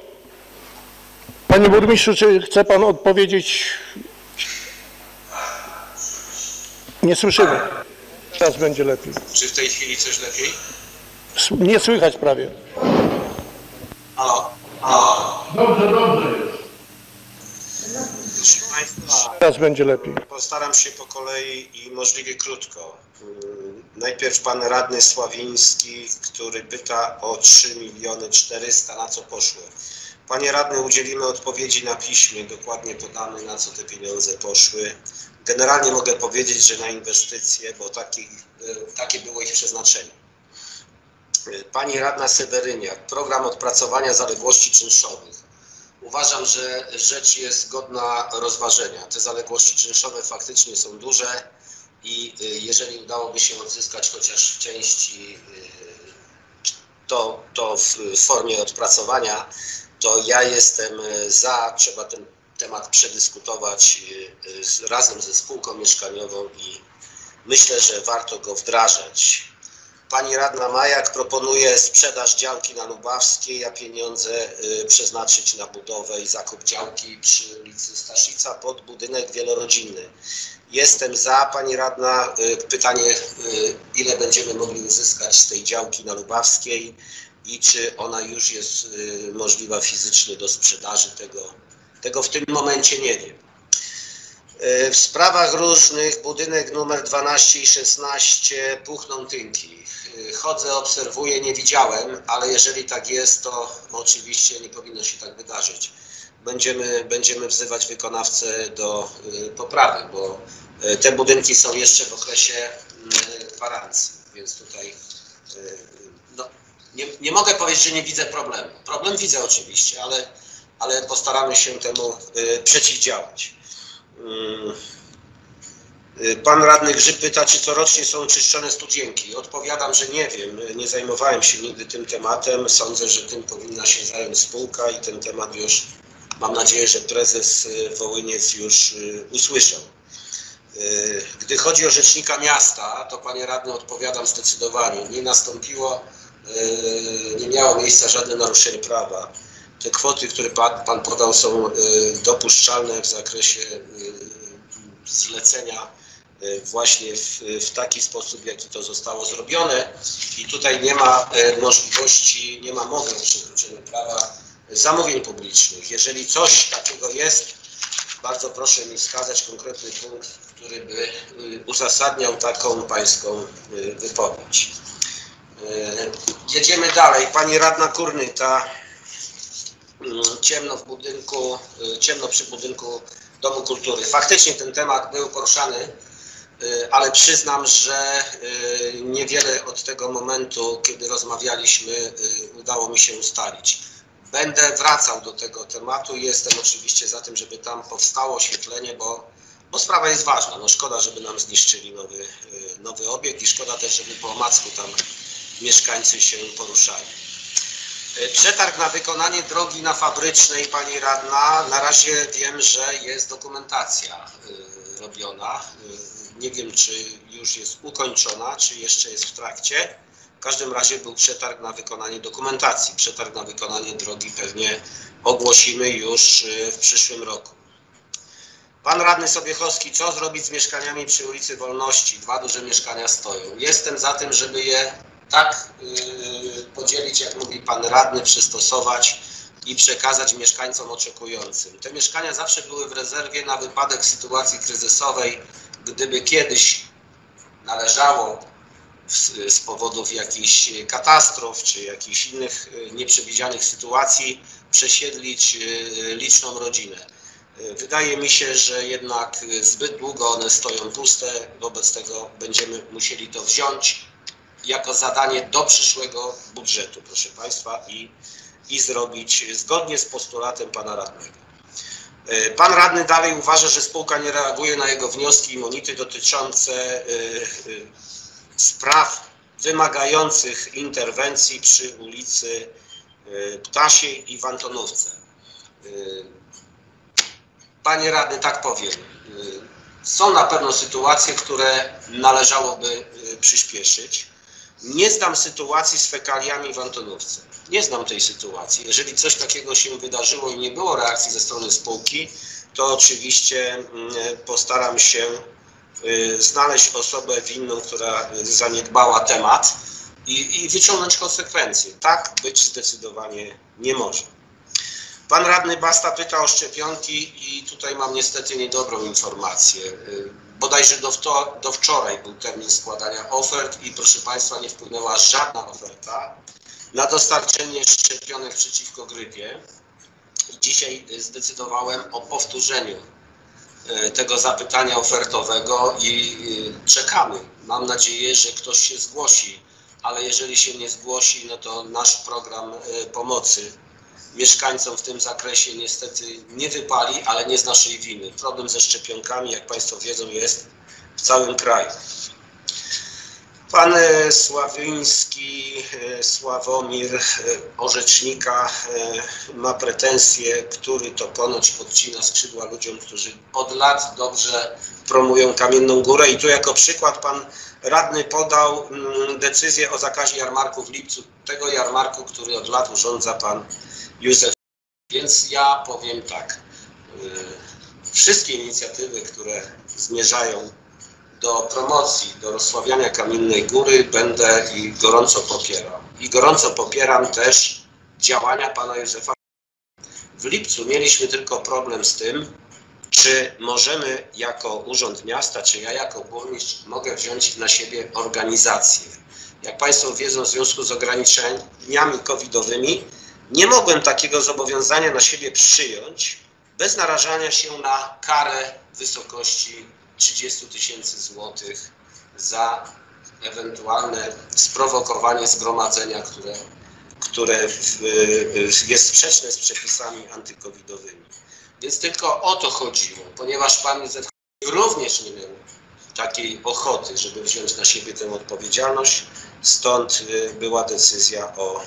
Panie burmistrzu, czy chce Pan odpowiedzieć? Nie słyszymy. Teraz będzie lepiej. Czy w tej chwili coś lepiej? Nie słychać prawie. Halo? Halo? Dobrze, dobrze jest. Proszę Państwa, Teraz będzie lepiej. postaram się po kolei i możliwie krótko. Ym, Najpierw pan radny Sławiński, który pyta o 3 miliony 400, na co poszły. Panie radny, udzielimy odpowiedzi na piśmie, dokładnie podamy na co te pieniądze poszły. Generalnie mogę powiedzieć, że na inwestycje, bo taki, y, takie było ich przeznaczenie. Pani radna Seweryniak, program odpracowania zaległości czynszowych. Uważam, że rzecz jest godna rozważenia. Te zaległości czynszowe faktycznie są duże i y, jeżeli udałoby się odzyskać chociaż w części y, to, to w formie odpracowania, to ja jestem y, za, trzeba ten temat przedyskutować razem ze spółką mieszkaniową i myślę, że warto go wdrażać. Pani radna Majak proponuje sprzedaż działki na Lubawskiej, a pieniądze y, przeznaczyć na budowę i zakup działki przy ulicy Staszica pod budynek wielorodzinny. Jestem za, pani radna. Y, Pytanie, y, ile będziemy mogli uzyskać z tej działki na Lubawskiej i czy ona już jest możliwa fizycznie do sprzedaży tego, tego w tym momencie nie wiem. Y, W sprawach różnych budynek numer 12 i 16 puchną tynki. Y, Chodzę, obserwuję, nie widziałem, ale jeżeli tak jest, to oczywiście nie powinno się tak wydarzyć. Będziemy, będziemy wzywać wykonawcę do y, poprawy, bo te budynki są jeszcze w okresie y, gwarancji, więc tutaj no, nie, nie mogę powiedzieć, że nie widzę problemu. Problem widzę oczywiście, ale, ale postaramy się temu przeciwdziałać. Mm. Y, Pan radny Grzyb pyta, czy corocznie są czyszczone studzienki. Odpowiadam, że nie wiem. Nie zajmowałem się nigdy tym tematem. Sądzę, że tym powinna się zająć spółka i ten temat już, mam nadzieję, że prezes y, Wołyniec już y, usłyszał. Y, Gdy chodzi o rzecznika miasta, to panie radny odpowiadam zdecydowanie. Nie nastąpiło, y, nie miało miejsca żadne naruszenie prawa. Te kwoty, które pan, podał są y, dopuszczalne w zakresie y, zlecenia y, właśnie w, w taki sposób, w jaki to zostało zrobione i tutaj nie ma y, możliwości, nie ma mowy o przekroczeniu prawa zamówień publicznych. Jeżeli coś takiego jest, bardzo proszę mi wskazać konkretny punkt, który by y, uzasadniał taką pańską y, wypowiedź. Jedziemy dalej. Pani radna Kurnyta, ciemno w budynku, ciemno przy budynku Domu Kultury. Faktycznie ten temat był poruszany, y, ale przyznam, że y, niewiele od tego momentu, kiedy rozmawialiśmy, y, udało mi się ustalić. Będę wracał do tego tematu i jestem oczywiście za tym, żeby tam powstało oświetlenie, bo, bo sprawa jest ważna. No szkoda, żeby nam zniszczyli nowy, nowy obiekt i szkoda też, żeby po omacku tam mieszkańcy się poruszali. Y, Przetarg na wykonanie drogi na Fabrycznej, Pani Radna, na razie wiem, że jest dokumentacja y, robiona. Y, Nie wiem, czy już jest ukończona, czy jeszcze jest w trakcie. W każdym razie był przetarg na wykonanie dokumentacji. Przetarg na wykonanie drogi pewnie ogłosimy już w przyszłym roku. Pan radny Sobiechowski, co zrobić z mieszkaniami przy ulicy Wolności? Dwa duże mieszkania stoją. Jestem za tym, żeby je tak yy, podzielić, jak mówi pan radny, przystosować i przekazać mieszkańcom oczekującym. Te mieszkania zawsze były w rezerwie na wypadek sytuacji kryzysowej, gdyby kiedyś należało z, powodów jakichś katastrof czy jakichś innych y, nieprzewidzianych sytuacji przesiedlić y, liczną rodzinę. Y, Wydaje mi się, że jednak y, zbyt długo one stoją puste, wobec tego będziemy musieli to wziąć jako zadanie do przyszłego budżetu, proszę Państwa, i, i zrobić zgodnie z postulatem Pana Radnego. Y, Pan Radny dalej uważa, że spółka nie reaguje na jego wnioski i monity dotyczące y, y, spraw wymagających interwencji przy ulicy Ptasiej i w Antonówce. Panie radny, tak powiem. Są na pewno sytuacje, które należałoby przyspieszyć. Nie znam sytuacji z fekaliami w Antonówce. Nie znam tej sytuacji. Jeżeli coś takiego się wydarzyło i nie było reakcji ze strony spółki, to oczywiście mm, postaram się y, znaleźć osobę winną, która zaniedbała temat i, i wyciągnąć konsekwencje. Tak być zdecydowanie nie może. Pan radny Basta pyta o szczepionki i tutaj mam niestety niedobrą informację. Y, Bodajże do, wto, do wczoraj był termin składania ofert i proszę Państwa nie wpłynęła żadna oferta na dostarczenie szczepionek przeciwko grypie. Dzisiaj zdecydowałem o powtórzeniu y, tego zapytania ofertowego i y, czekamy. Mam nadzieję, że ktoś się zgłosi, ale jeżeli się nie zgłosi, no to nasz program pomocy mieszkańcom w tym zakresie niestety nie wypali, ale nie z naszej winy. Problem ze szczepionkami, jak Państwo wiedzą, jest w całym kraju. Pan e, Sławiński, e, Sławomir, e, orzecznika, ma pretensje, który to ponoć podcina skrzydła ludziom, którzy od lat dobrze promują Kamienną Górę. I tu jako przykład pan radny podał mm, decyzję o zakazie jarmarku w lipcu, tego jarmarku, który od lat urządza pan Józef. Więc ja powiem tak, y, wszystkie inicjatywy, które zmierzają do promocji, do rozsławiania Kamiennej Góry będę i gorąco popierał. I gorąco popieram też działania pana Józefa. W lipcu mieliśmy tylko problem z tym, czy możemy jako Urząd Miasta, czy ja jako burmistrz mogę wziąć na siebie organizację. Jak Państwo wiedzą, w związku z ograniczeniami covidowymi nie mogłem takiego zobowiązania na siebie przyjąć bez narażania się na karę w wysokości 30 tysięcy złotych za ewentualne sprowokowanie zgromadzenia, które które w, w, jest sprzeczne z przepisami antykowidowymi. Więc tylko o to chodziło, ponieważ pan Z również nie miał takiej ochoty, żeby wziąć na siebie tę odpowiedzialność, stąd y, była decyzja o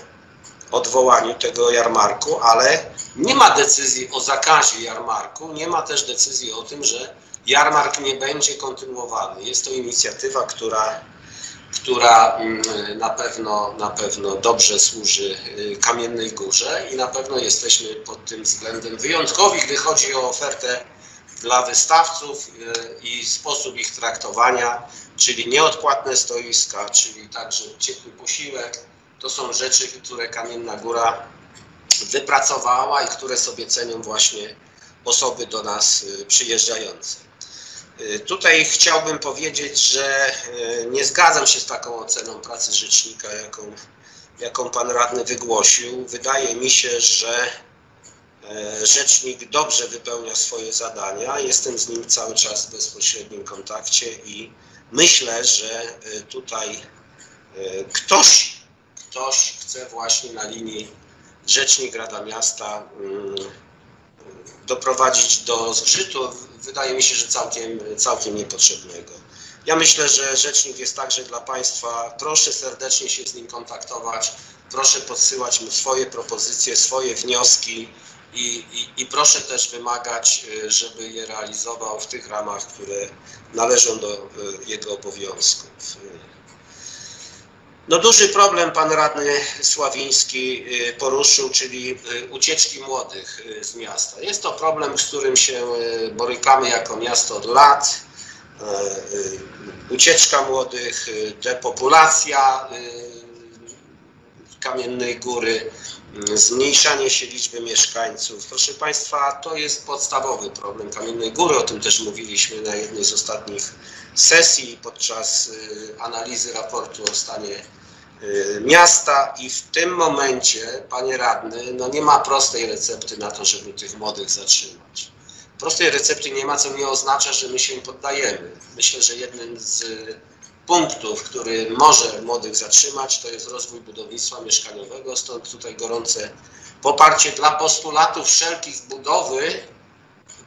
odwołaniu tego jarmarku, ale nie ma decyzji o zakazie jarmarku, nie ma też decyzji o tym, że jarmark nie będzie kontynuowany. Jest to inicjatywa, która, która mm, na pewno, na pewno dobrze służy y, Kamiennej Górze i na pewno jesteśmy pod tym względem wyjątkowi, gdy chodzi o ofertę dla wystawców y, i sposób ich traktowania, czyli nieodpłatne stoiska, czyli także ciepły posiłek. To są rzeczy, które Kamienna Góra wypracowała i które sobie cenią właśnie osoby do nas y, przyjeżdżające. Y, Tutaj chciałbym powiedzieć, że y, nie zgadzam się z taką oceną pracy rzecznika, jaką, jaką pan radny wygłosił. Wydaje mi się, że rzecznik dobrze wypełnia swoje zadania. Jestem z nim cały czas w bezpośrednim kontakcie i myślę, że tutaj ktoś, ktoś chce właśnie na linii rzecznik Rada Miasta mm, doprowadzić do zgrzytu, wydaje mi się, że całkiem, całkiem niepotrzebnego. Ja myślę, że rzecznik jest także dla Państwa. Proszę serdecznie się z nim kontaktować. Proszę podsyłać mu swoje propozycje, swoje wnioski i, i, i proszę też wymagać, y, żeby je realizował w tych ramach, które należą do y, jego obowiązków. No duży problem pan radny Sławiński y, poruszył, czyli y, ucieczki młodych y, z miasta. Jest to problem, z którym się borykamy jako miasto od lat. Ucieczka młodych, depopulacja Kamiennej Góry, zmniejszanie się liczby mieszkańców. Proszę Państwa, to jest podstawowy problem Kamiennej Góry. O tym też mówiliśmy na jednej z ostatnich sesji podczas y, analizy raportu o stanie y, miasta i w tym momencie, panie radny, no nie ma prostej recepty na to, żeby tych młodych zatrzymać. Prostej recepty nie ma, co nie oznacza, że my się poddajemy. Myślę, że jednym z punktów, który może młodych zatrzymać, to jest rozwój budownictwa mieszkaniowego, stąd tutaj gorące poparcie dla postulatów wszelkich budowy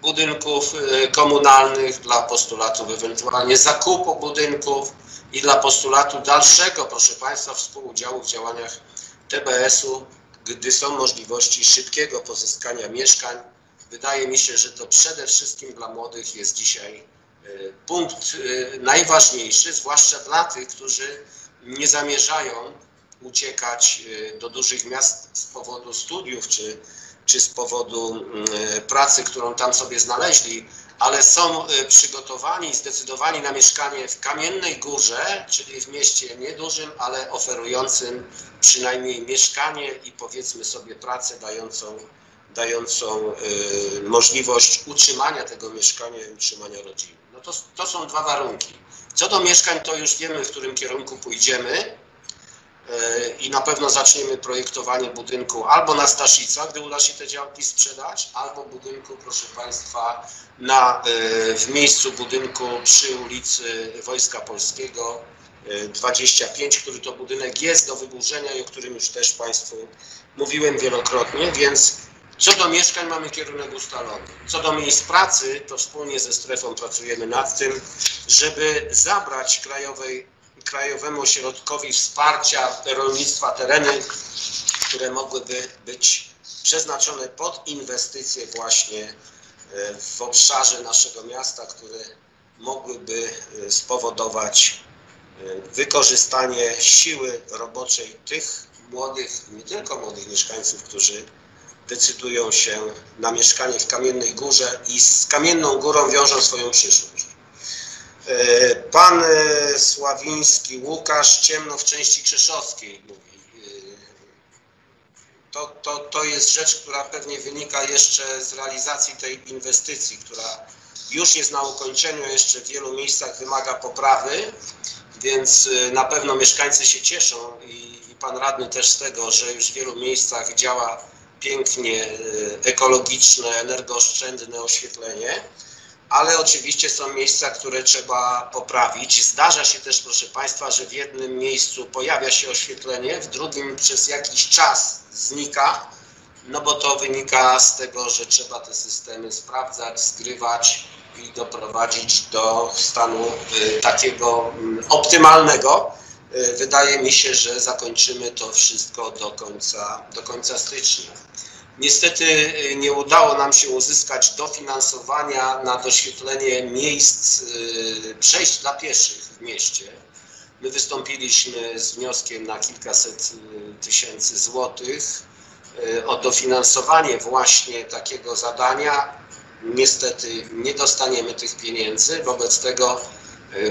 budynków y, komunalnych, dla postulatów ewentualnie zakupu budynków i dla postulatu dalszego, proszę Państwa, współudziału w działaniach TBS-u, gdy są możliwości szybkiego pozyskania mieszkań. Wydaje mi się, że to przede wszystkim dla młodych jest dzisiaj y, punkt y, najważniejszy, zwłaszcza dla tych, którzy nie zamierzają uciekać do dużych miast z powodu studiów czy, czy z powodu y, pracy, którą tam sobie znaleźli, ale są y, przygotowani zdecydowani na mieszkanie w Kamiennej Górze, czyli w mieście niedużym, ale oferującym przynajmniej mieszkanie i powiedzmy sobie pracę dającą, dającą y, możliwość utrzymania tego mieszkania i utrzymania rodziny. No to, to są dwa warunki. Co do mieszkań, to już wiemy, w którym kierunku pójdziemy i na pewno zaczniemy projektowanie budynku albo na Staszica, gdy uda się te działki sprzedać, albo budynku, proszę Państwa, na, e, w miejscu budynku przy ulicy Wojska Polskiego e, 25, który to budynek jest do wyburzenia i o którym już też Państwu mówiłem wielokrotnie, więc co do mieszkań mamy kierunek ustalony. Co do miejsc pracy, to wspólnie ze strefą pracujemy nad tym, żeby zabrać krajowej Krajowemu Ośrodkowi Wsparcia Rolnictwa tereny, które mogłyby być przeznaczone pod inwestycje właśnie e, w obszarze naszego miasta, które mogłyby e, spowodować e, wykorzystanie siły roboczej tych młodych, nie tylko młodych mieszkańców, którzy decydują się na mieszkanie w Kamiennej Górze i z Kamienną Górą wiążą swoją przyszłość. E, Pan e, Sławiński Łukasz ciemno w części krzeszowskiej mówi. E, To, to, to jest rzecz, która pewnie wynika jeszcze z realizacji tej inwestycji, która już jest na ukończeniu, jeszcze w wielu miejscach wymaga poprawy, więc na pewno mieszkańcy się cieszą i, i pan radny też z tego, że już w wielu miejscach działa pięknie ekologiczne, energooszczędne oświetlenie ale oczywiście są miejsca, które trzeba poprawić. Zdarza się też, proszę Państwa, że w jednym miejscu pojawia się oświetlenie, w drugim przez jakiś czas znika, no bo to wynika z tego, że trzeba te systemy sprawdzać, zgrywać i doprowadzić do stanu y, takiego mm, optymalnego. Y, Wydaje mi się, że zakończymy to wszystko do końca, do końca stycznia. Niestety y, nie udało nam się uzyskać dofinansowania na doświetlenie miejsc y, przejść dla pieszych w mieście. My wystąpiliśmy z wnioskiem na kilkaset y, tysięcy złotych o dofinansowanie właśnie takiego zadania. Niestety nie dostaniemy tych pieniędzy, wobec tego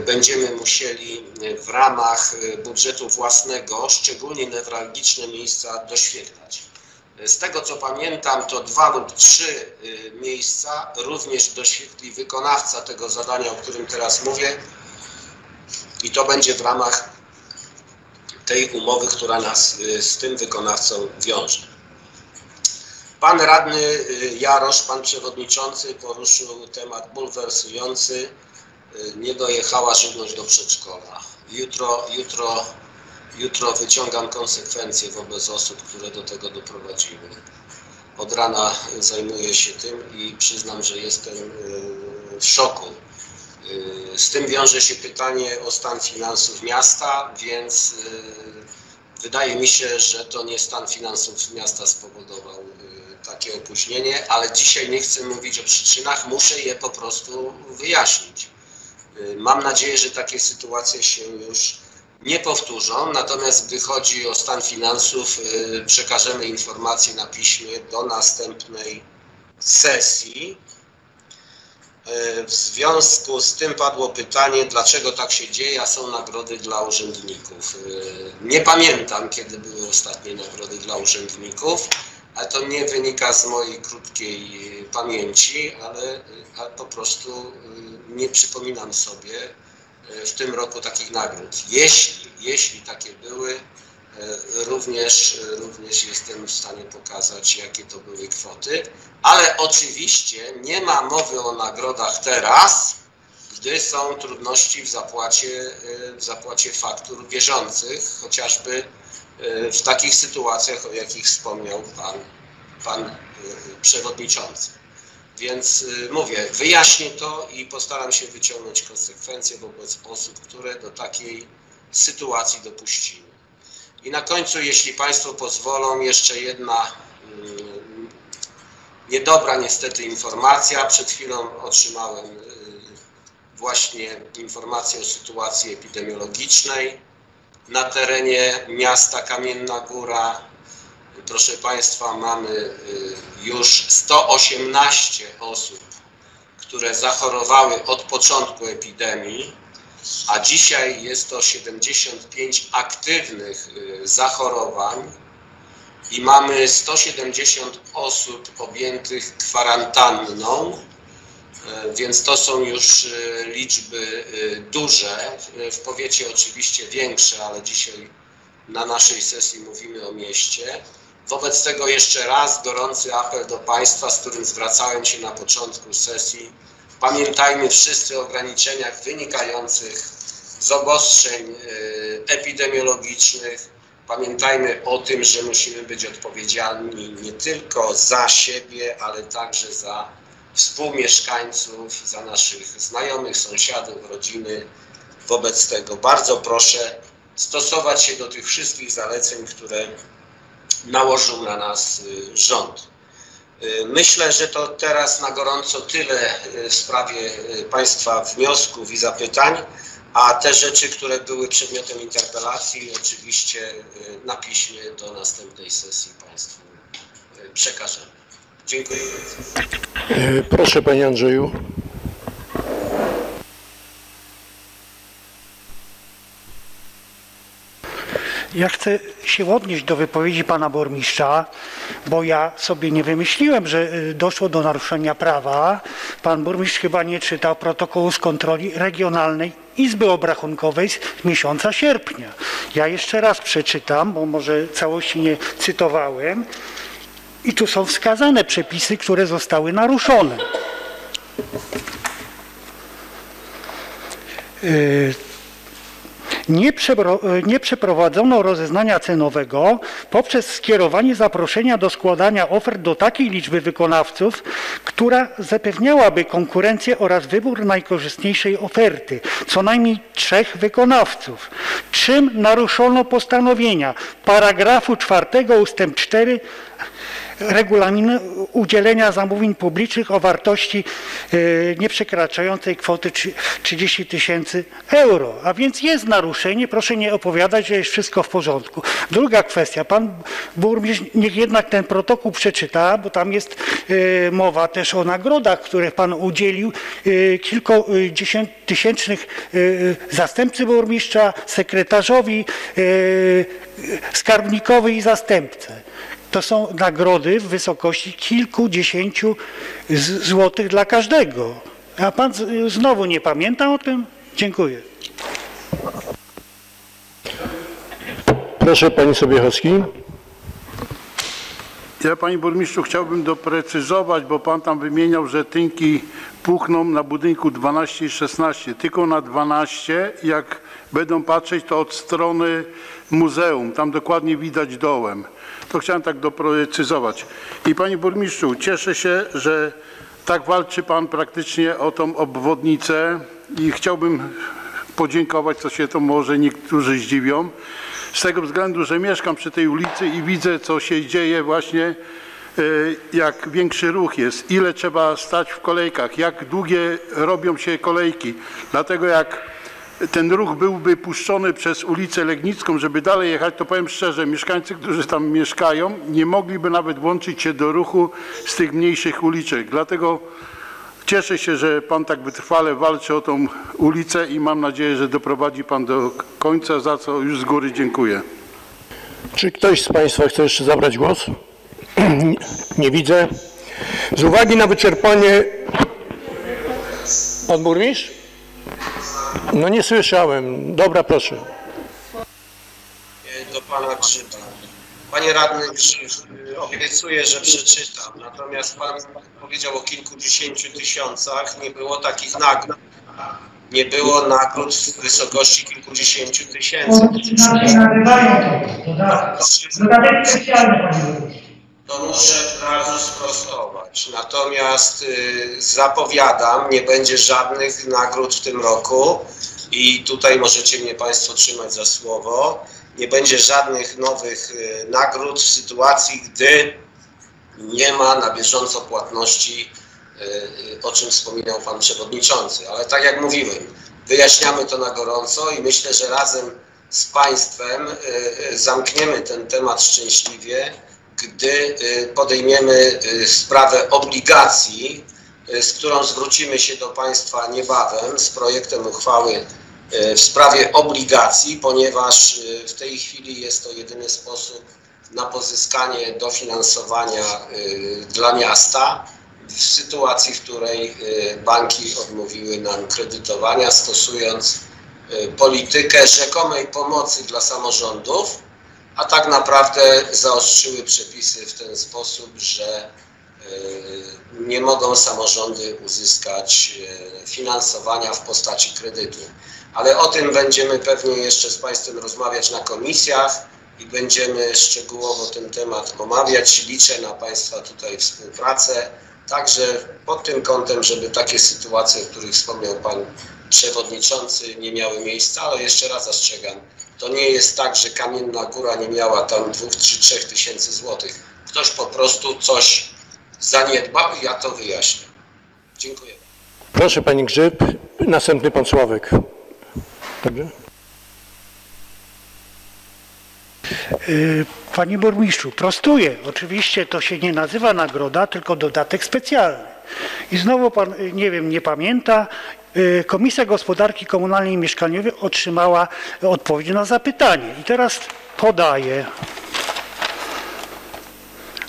będziemy musieli w ramach budżetu własnego szczególnie newralgiczne miejsca doświetlać. Z tego co pamiętam, to dwa lub trzy y, miejsca również doświetli wykonawca tego zadania, o którym teraz mówię. I to będzie w ramach tej umowy, która nas y, z tym wykonawcą wiąże. Pan radny y, Jarosz, pan przewodniczący poruszył temat bulwersujący. Nie dojechała żywność do przedszkola. Jutro, jutro Jutro wyciągam konsekwencje wobec osób, które do tego doprowadziły. Od rana zajmuję się tym i przyznam, że jestem y, w szoku. Y, Z tym wiąże się pytanie o stan finansów miasta, więc y, wydaje mi się, że to nie stan finansów miasta spowodował takie opóźnienie, ale dzisiaj nie chcę mówić o przyczynach, muszę je po prostu wyjaśnić. Mam nadzieję, że takie sytuacje się już nie powtórzą, natomiast gdy chodzi o stan finansów, y, przekażemy informacje na piśmie do następnej sesji. Y, W związku z tym padło pytanie, dlaczego tak się dzieje, a są nagrody dla urzędników. Y, Nie pamiętam, kiedy były ostatnie nagrody dla urzędników, ale to nie wynika z mojej krótkiej pamięci, ale, ale po prostu nie przypominam sobie w tym roku takich nagród. Jeśli, jeśli takie były, y, również, y, również jestem w stanie pokazać, jakie to były kwoty, ale oczywiście nie ma mowy o nagrodach teraz, gdy są trudności w zapłacie, y, w zapłacie faktur bieżących, chociażby w takich sytuacjach, o jakich wspomniał Pan, pan Przewodniczący. Więc y, mówię, wyjaśnię to i postaram się wyciągnąć konsekwencje wobec osób, które do takiej sytuacji dopuściły. I na końcu, jeśli Państwo pozwolą, jeszcze jedna mm, niedobra niestety informacja. Przed chwilą otrzymałem y, właśnie informację o sytuacji epidemiologicznej na terenie miasta Kamienna Góra. Proszę Państwa, mamy y, już 118 osób, które zachorowały od początku epidemii, a dzisiaj jest to 75 aktywnych y, zachorowań i mamy 170 osób objętych kwarantanną, e, więc to są już liczby duże. W powiecie oczywiście większe, ale dzisiaj na naszej sesji mówimy o mieście. Wobec tego jeszcze raz gorący apel do Państwa, z którym zwracałem się na początku sesji. Pamiętajmy wszyscy o ograniczeniach wynikających z obostrzeń epidemiologicznych. Pamiętajmy o tym, że musimy być odpowiedzialni nie tylko za siebie, ale także za współmieszkańców, za naszych znajomych, sąsiadów, rodziny. Wobec tego bardzo proszę stosować się do tych wszystkich zaleceń, które nałożył na nas y, rząd. Y, Myślę, że to teraz na gorąco tyle y, w sprawie Państwa wniosków i zapytań, a te rzeczy, które były przedmiotem interpelacji, oczywiście na piśmie do następnej sesji Państwu przekażemy. Dziękuję bardzo. Proszę Panie Andrzeju. Ja chcę się odnieść do wypowiedzi pana burmistrza, bo ja sobie nie wymyśliłem, że y, doszło do naruszenia prawa. Pan burmistrz chyba nie czytał protokołu z kontroli regionalnej Izby Obrachunkowej z miesiąca sierpnia. Ja jeszcze raz przeczytam, bo może całości nie cytowałem. I tu są wskazane przepisy, które zostały naruszone. Y, Nie, przepro- nie przeprowadzono rozeznania cenowego poprzez skierowanie zaproszenia do składania ofert do takiej liczby wykonawców, która zapewniałaby konkurencję oraz wybór najkorzystniejszej oferty, co najmniej trzech wykonawców, czym naruszono postanowienia paragrafu 4 ustęp 4 regulaminu udzielenia zamówień publicznych o wartości e, nieprzekraczającej kwoty trzy- 30 tysięcy euro. A więc jest naruszenie, proszę nie opowiadać, że jest wszystko w porządku. Druga kwestia, pan burmistrz niech jednak ten protokół przeczyta, bo tam jest e, mowa też o nagrodach, które pan udzielił e, kilkudziesięciotysięcznych e, zastępcy burmistrza, sekretarzowi, skarbnikowi i zastępcy. To są nagrody w wysokości kilkudziesięciu złotych dla każdego. A pan znowu nie pamięta o tym? Dziękuję. Proszę, panie Sobiechowski. Ja, panie burmistrzu, chciałbym doprecyzować, bo pan tam wymieniał, że tynki puchną na budynku 12 i 16. Tylko na 12, jak będą patrzeć, to od strony muzeum. Tam dokładnie widać dołem. To chciałem tak doprecyzować. I panie burmistrzu, cieszę się, że tak walczy pan praktycznie o tą obwodnicę i chciałbym podziękować, co się to może niektórzy zdziwią. Z tego względu, że mieszkam przy tej ulicy i widzę, co się dzieje właśnie, e, jak większy ruch jest, ile trzeba stać w kolejkach, jak długie robią się kolejki. Dlatego jak ten ruch byłby puszczony przez ulicę Legnicką, żeby dalej jechać, to powiem szczerze, mieszkańcy, którzy tam mieszkają, nie mogliby nawet włączyć się do ruchu z tych mniejszych uliczek. Dlatego Cieszę się, że Pan tak wytrwale walczy o tą ulicę i mam nadzieję, że doprowadzi Pan do końca, za co już z góry dziękuję. Czy ktoś z Państwa chce jeszcze zabrać głos? Nie- Nie widzę. Z uwagi na wyczerpanie... Pan burmistrz? No nie słyszałem. Dobra, proszę. do pana Grzyba. Panie radny Grzyb, obiecuję, że przeczytam. Natomiast pan powiedział o kilkudziesięciu tysiącach. Nie było takich nagród. Nie było nagród w wysokości kilkudziesięciu tysięcy. Nagrywają to, dodatek. Dodatek specjalny, panie. To muszę od razu sprostować. Natomiast y, zapowiadam, nie będzie żadnych nagród w tym roku i tutaj możecie mnie Państwo trzymać za słowo. Nie będzie żadnych nowych y, nagród w sytuacji, gdy nie ma na bieżąco płatności, y, o czym wspominał Pan Przewodniczący. Ale tak jak mówiłem, wyjaśniamy to na gorąco i myślę, że razem z Państwem zamkniemy ten temat szczęśliwie, gdy y, podejmiemy y, sprawę obligacji, y, z którą zwrócimy się do Państwa niebawem z projektem uchwały w sprawie obligacji, ponieważ w tej chwili jest to jedyny sposób na pozyskanie dofinansowania dla miasta w sytuacji, w której banki odmówiły nam kredytowania, stosując politykę rzekomej pomocy dla samorządów, a tak naprawdę zaostrzyły przepisy w ten sposób, że y, nie mogą samorządy uzyskać y, finansowania w postaci kredytu. Ale o tym będziemy pewnie jeszcze z Państwem rozmawiać na komisjach i będziemy szczegółowo ten temat omawiać. Liczę na Państwa tutaj współpracę, także pod tym kątem, żeby takie sytuacje, o których wspomniał Pan Przewodniczący, nie miały miejsca, ale jeszcze raz zastrzegam, to nie jest tak, że Kamienna Góra nie miała tam dwóch czy trzech tysięcy złotych. Ktoś po prostu coś zaniedbał i ja to wyjaśnię. Dziękuję. Proszę, pani Grzyb. Następny pan Sławek. Dobrze? Panie burmistrzu, prostuję. Oczywiście to się nie nazywa nagroda, tylko dodatek specjalny. I znowu pan, y, nie wiem, nie pamięta, y, Komisja Gospodarki Komunalnej i Mieszkaniowej otrzymała odpowiedź na zapytanie. I teraz podaję.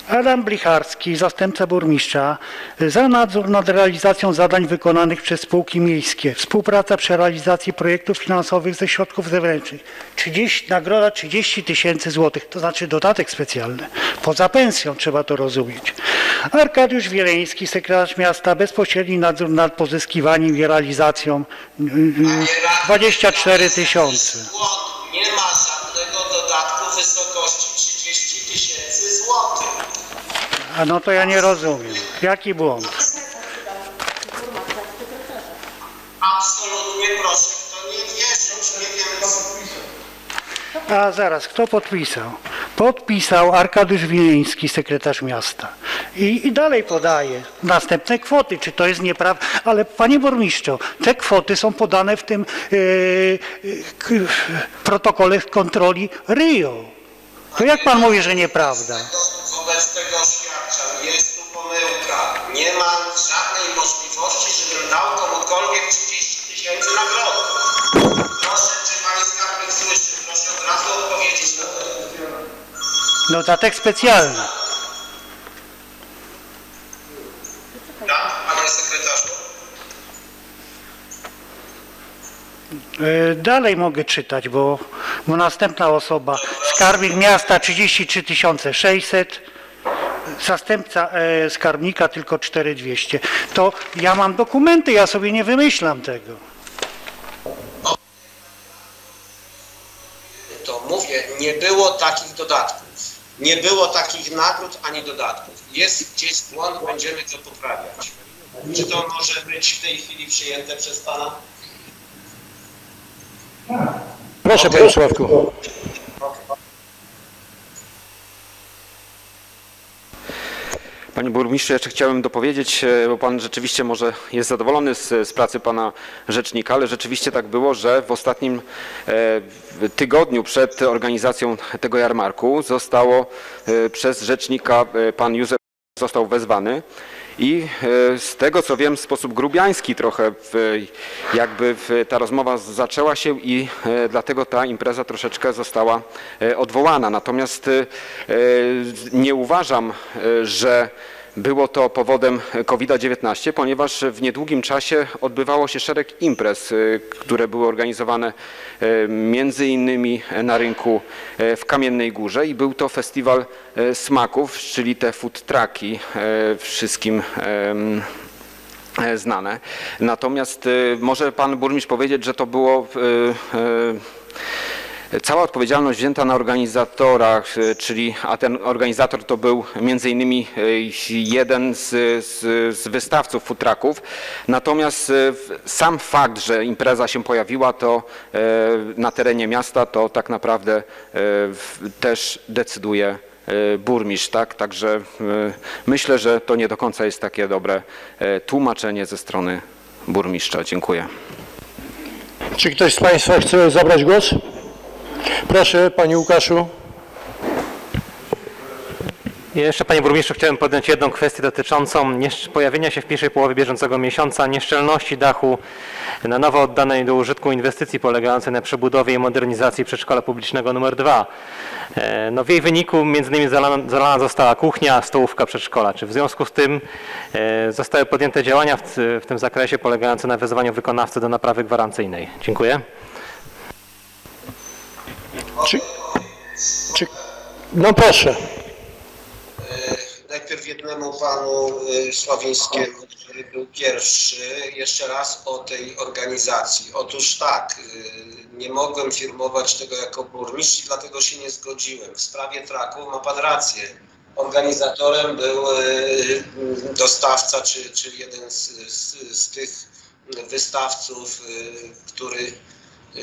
Adam Blicharski, zastępca burmistrza, za nadzór nad realizacją zadań wykonanych przez spółki miejskie. Współpraca przy realizacji projektów finansowych ze środków zewnętrznych. 30, nagroda 30 tysięcy złotych, to znaczy dodatek specjalny. Poza pensją trzeba to rozumieć. Arkadiusz Wieleński, sekretarz miasta, bezpośredni nadzór nad pozyskiwaniem i realizacją y, y, 24 tysiące. Nie ma A no to ja nie rozumiem. Jaki błąd? Absolutnie proszę w to nie wierzyć. Nie wiem, A zaraz, kto podpisał? Podpisał Arkadiusz Wileński, sekretarz miasta. I, I dalej podaje następne kwoty. Czy to jest nieprawda? Ale panie burmistrzu, te kwoty są podane w tym yy, yy, protokole kontroli RIO. To jak pan mówi, że nieprawda? Wobec tego tu pomyłka. Nie ma żadnej możliwości, żebym dał komukolwiek 30 tysięcy nagrody. Proszę, czy pani skarbnik słyszy? Proszę od razu odpowiedzieć na to. Dodatek specjalny. Tak, panie sekretarzu? Yy, Dalej mogę czytać, bo, bo następna osoba. Skarbnik miasta 33 600. Zastępca e, skarbnika tylko 4200. To ja mam dokumenty, ja sobie nie wymyślam tego. To mówię, nie było takich dodatków. Nie było takich nagród ani dodatków. Jest gdzieś błąd, będziemy to poprawiać. Czy to może być w tej chwili przyjęte przez pana? Proszę, panie Sławku. Panie burmistrzu, jeszcze chciałem dopowiedzieć, e, bo pan rzeczywiście może jest zadowolony z, z pracy pana rzecznika, ale rzeczywiście tak było, że w ostatnim e, tygodniu przed organizacją tego jarmarku zostało e, przez rzecznika pan Józef został wezwany i e, z tego co wiem w sposób grubiański trochę w, jakby w, ta rozmowa zaczęła się i e, dlatego ta impreza troszeczkę została e, odwołana. Natomiast nie uważam, że było to powodem COVID-19, ponieważ w niedługim czasie odbywało się szereg imprez, e, które były organizowane e, między innymi na rynku e, w Kamiennej Górze i był to festiwal smaków, czyli te food trucki wszystkim e, znane. Natomiast może pan burmistrz powiedzieć, że to było Cała odpowiedzialność wzięta na organizatorach, e, czyli a ten organizator to był między innymi e, jeden z, z, z wystawców futraków. Natomiast e, sam fakt, że impreza się pojawiła to na terenie miasta, to tak naprawdę też decyduje burmistrz, tak? Także myślę, że to nie do końca jest takie dobre tłumaczenie ze strony burmistrza. Dziękuję. Czy ktoś z Państwa chce zabrać głos? Proszę, Panie Łukaszu. Jeszcze Panie Burmistrzu chciałem podjąć jedną kwestię dotyczącą pojawienia się w pierwszej połowie bieżącego miesiąca nieszczelności dachu na nowo oddanej do użytku inwestycji polegającej na przebudowie i modernizacji przedszkola publicznego nr 2. E, No w jej wyniku między innymi zalana, zalana została kuchnia, stołówka przedszkola. Czy w związku z tym e, zostały podjęte działania w, w tym zakresie polegające na wezwaniu wykonawcy do naprawy gwarancyjnej? Dziękuję. Czy, czy, no proszę. Najpierw jednemu panu y, Sławińskiemu, który był pierwszy, jeszcze raz o tej organizacji. Otóż tak, y, nie mogłem firmować tego jako burmistrz dlatego się nie zgodziłem. W sprawie traków ma pan rację. Organizatorem był y, dostawca, czy, czy jeden z, z, z tych wystawców, który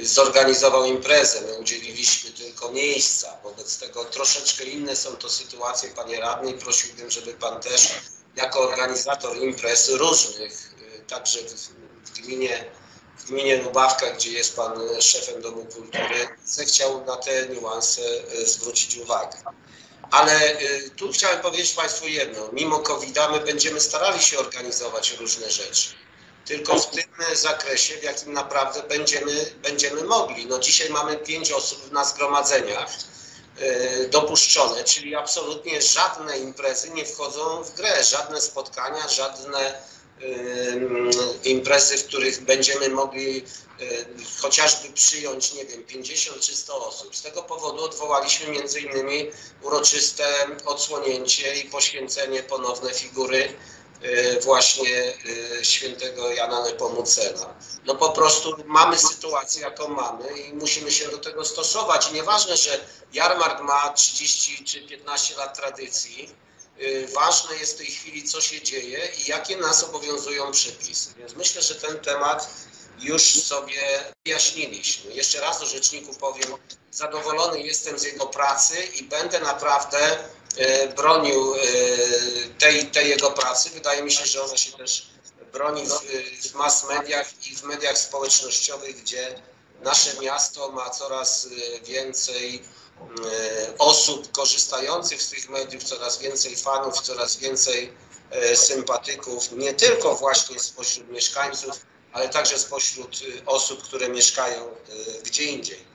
zorganizował imprezę. My udzieliliśmy tylko miejsca. Wobec tego troszeczkę inne są to sytuacje, panie radny, i prosiłbym, żeby pan też jako organizator imprez różnych, y, także w, gminie w gminie Lubawka, gdzie jest pan szefem Domu Kultury, zechciał na te niuanse y, zwrócić uwagę. Ale y, tu chciałem powiedzieć Państwu jedno. Mimo COVID-a my będziemy starali się organizować różne rzeczy tylko w tym zakresie, w jakim naprawdę będziemy, będziemy mogli. No dzisiaj mamy pięć osób na zgromadzeniach. e, dopuszczone, czyli absolutnie żadne imprezy nie wchodzą w grę, żadne spotkania, żadne imprezy, w których będziemy mogli e, chociażby przyjąć, nie wiem, 50 czy 100 osób. Z tego powodu odwołaliśmy między innymi uroczyste odsłonięcie i poświęcenie ponowne figury właśnie e, świętego Jana Nepomucena. No po prostu mamy sytuację, jaką mamy i musimy się do tego stosować. Nieważne, że jarmark ma 30 czy 15 lat tradycji, y, ważne jest w tej chwili, co się dzieje i jakie nas obowiązują przepisy. Więc myślę, że ten temat już sobie wyjaśniliśmy. Jeszcze raz do rzeczniku powiem, zadowolony jestem z jego pracy i będę naprawdę e, bronił e, tej, tej jego pracy. Wydaje mi się, że ona się też broni w, w mass mediach i w mediach społecznościowych, gdzie nasze miasto ma coraz e, więcej e, osób korzystających z tych mediów, coraz więcej fanów, coraz więcej e, sympatyków, nie tylko właśnie spośród mieszkańców, ale także spośród e, osób, które mieszkają e, gdzie indziej.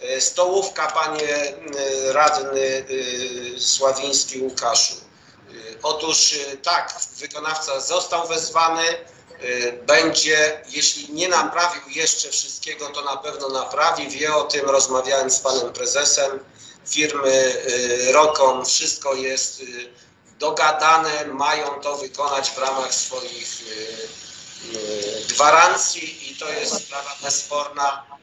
E, Stołówka, panie e, radny e, Sławiński Łukaszu. Otóż tak, wykonawca został wezwany, będzie, jeśli nie naprawił jeszcze wszystkiego, to na pewno naprawi. Wie o tym, rozmawiałem z panem prezesem firmy Rokom. Wszystko jest dogadane, mają to wykonać w ramach swoich gwarancji i to jest sprawa bezsporna.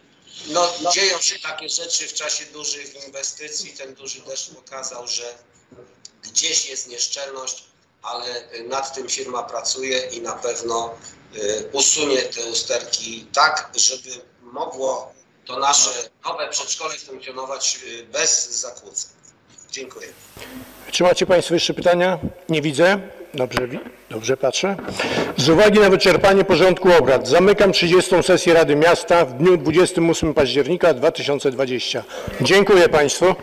No, dzieją się takie rzeczy w czasie dużych inwestycji. Ten duży deszcz pokazał, że gdzieś jest nieszczelność, ale nad tym firma pracuje i na pewno y, usunie te usterki tak, żeby mogło to nasze nowe przedszkole funkcjonować y, bez zakłóceń. Dziękuję. Czy macie Państwo jeszcze pytania? Nie widzę. Dobrze, dobrze patrzę. Z uwagi na wyczerpanie porządku obrad zamykam 30. sesję Rady Miasta w dniu 28 października 2020. Dziękuję Państwu.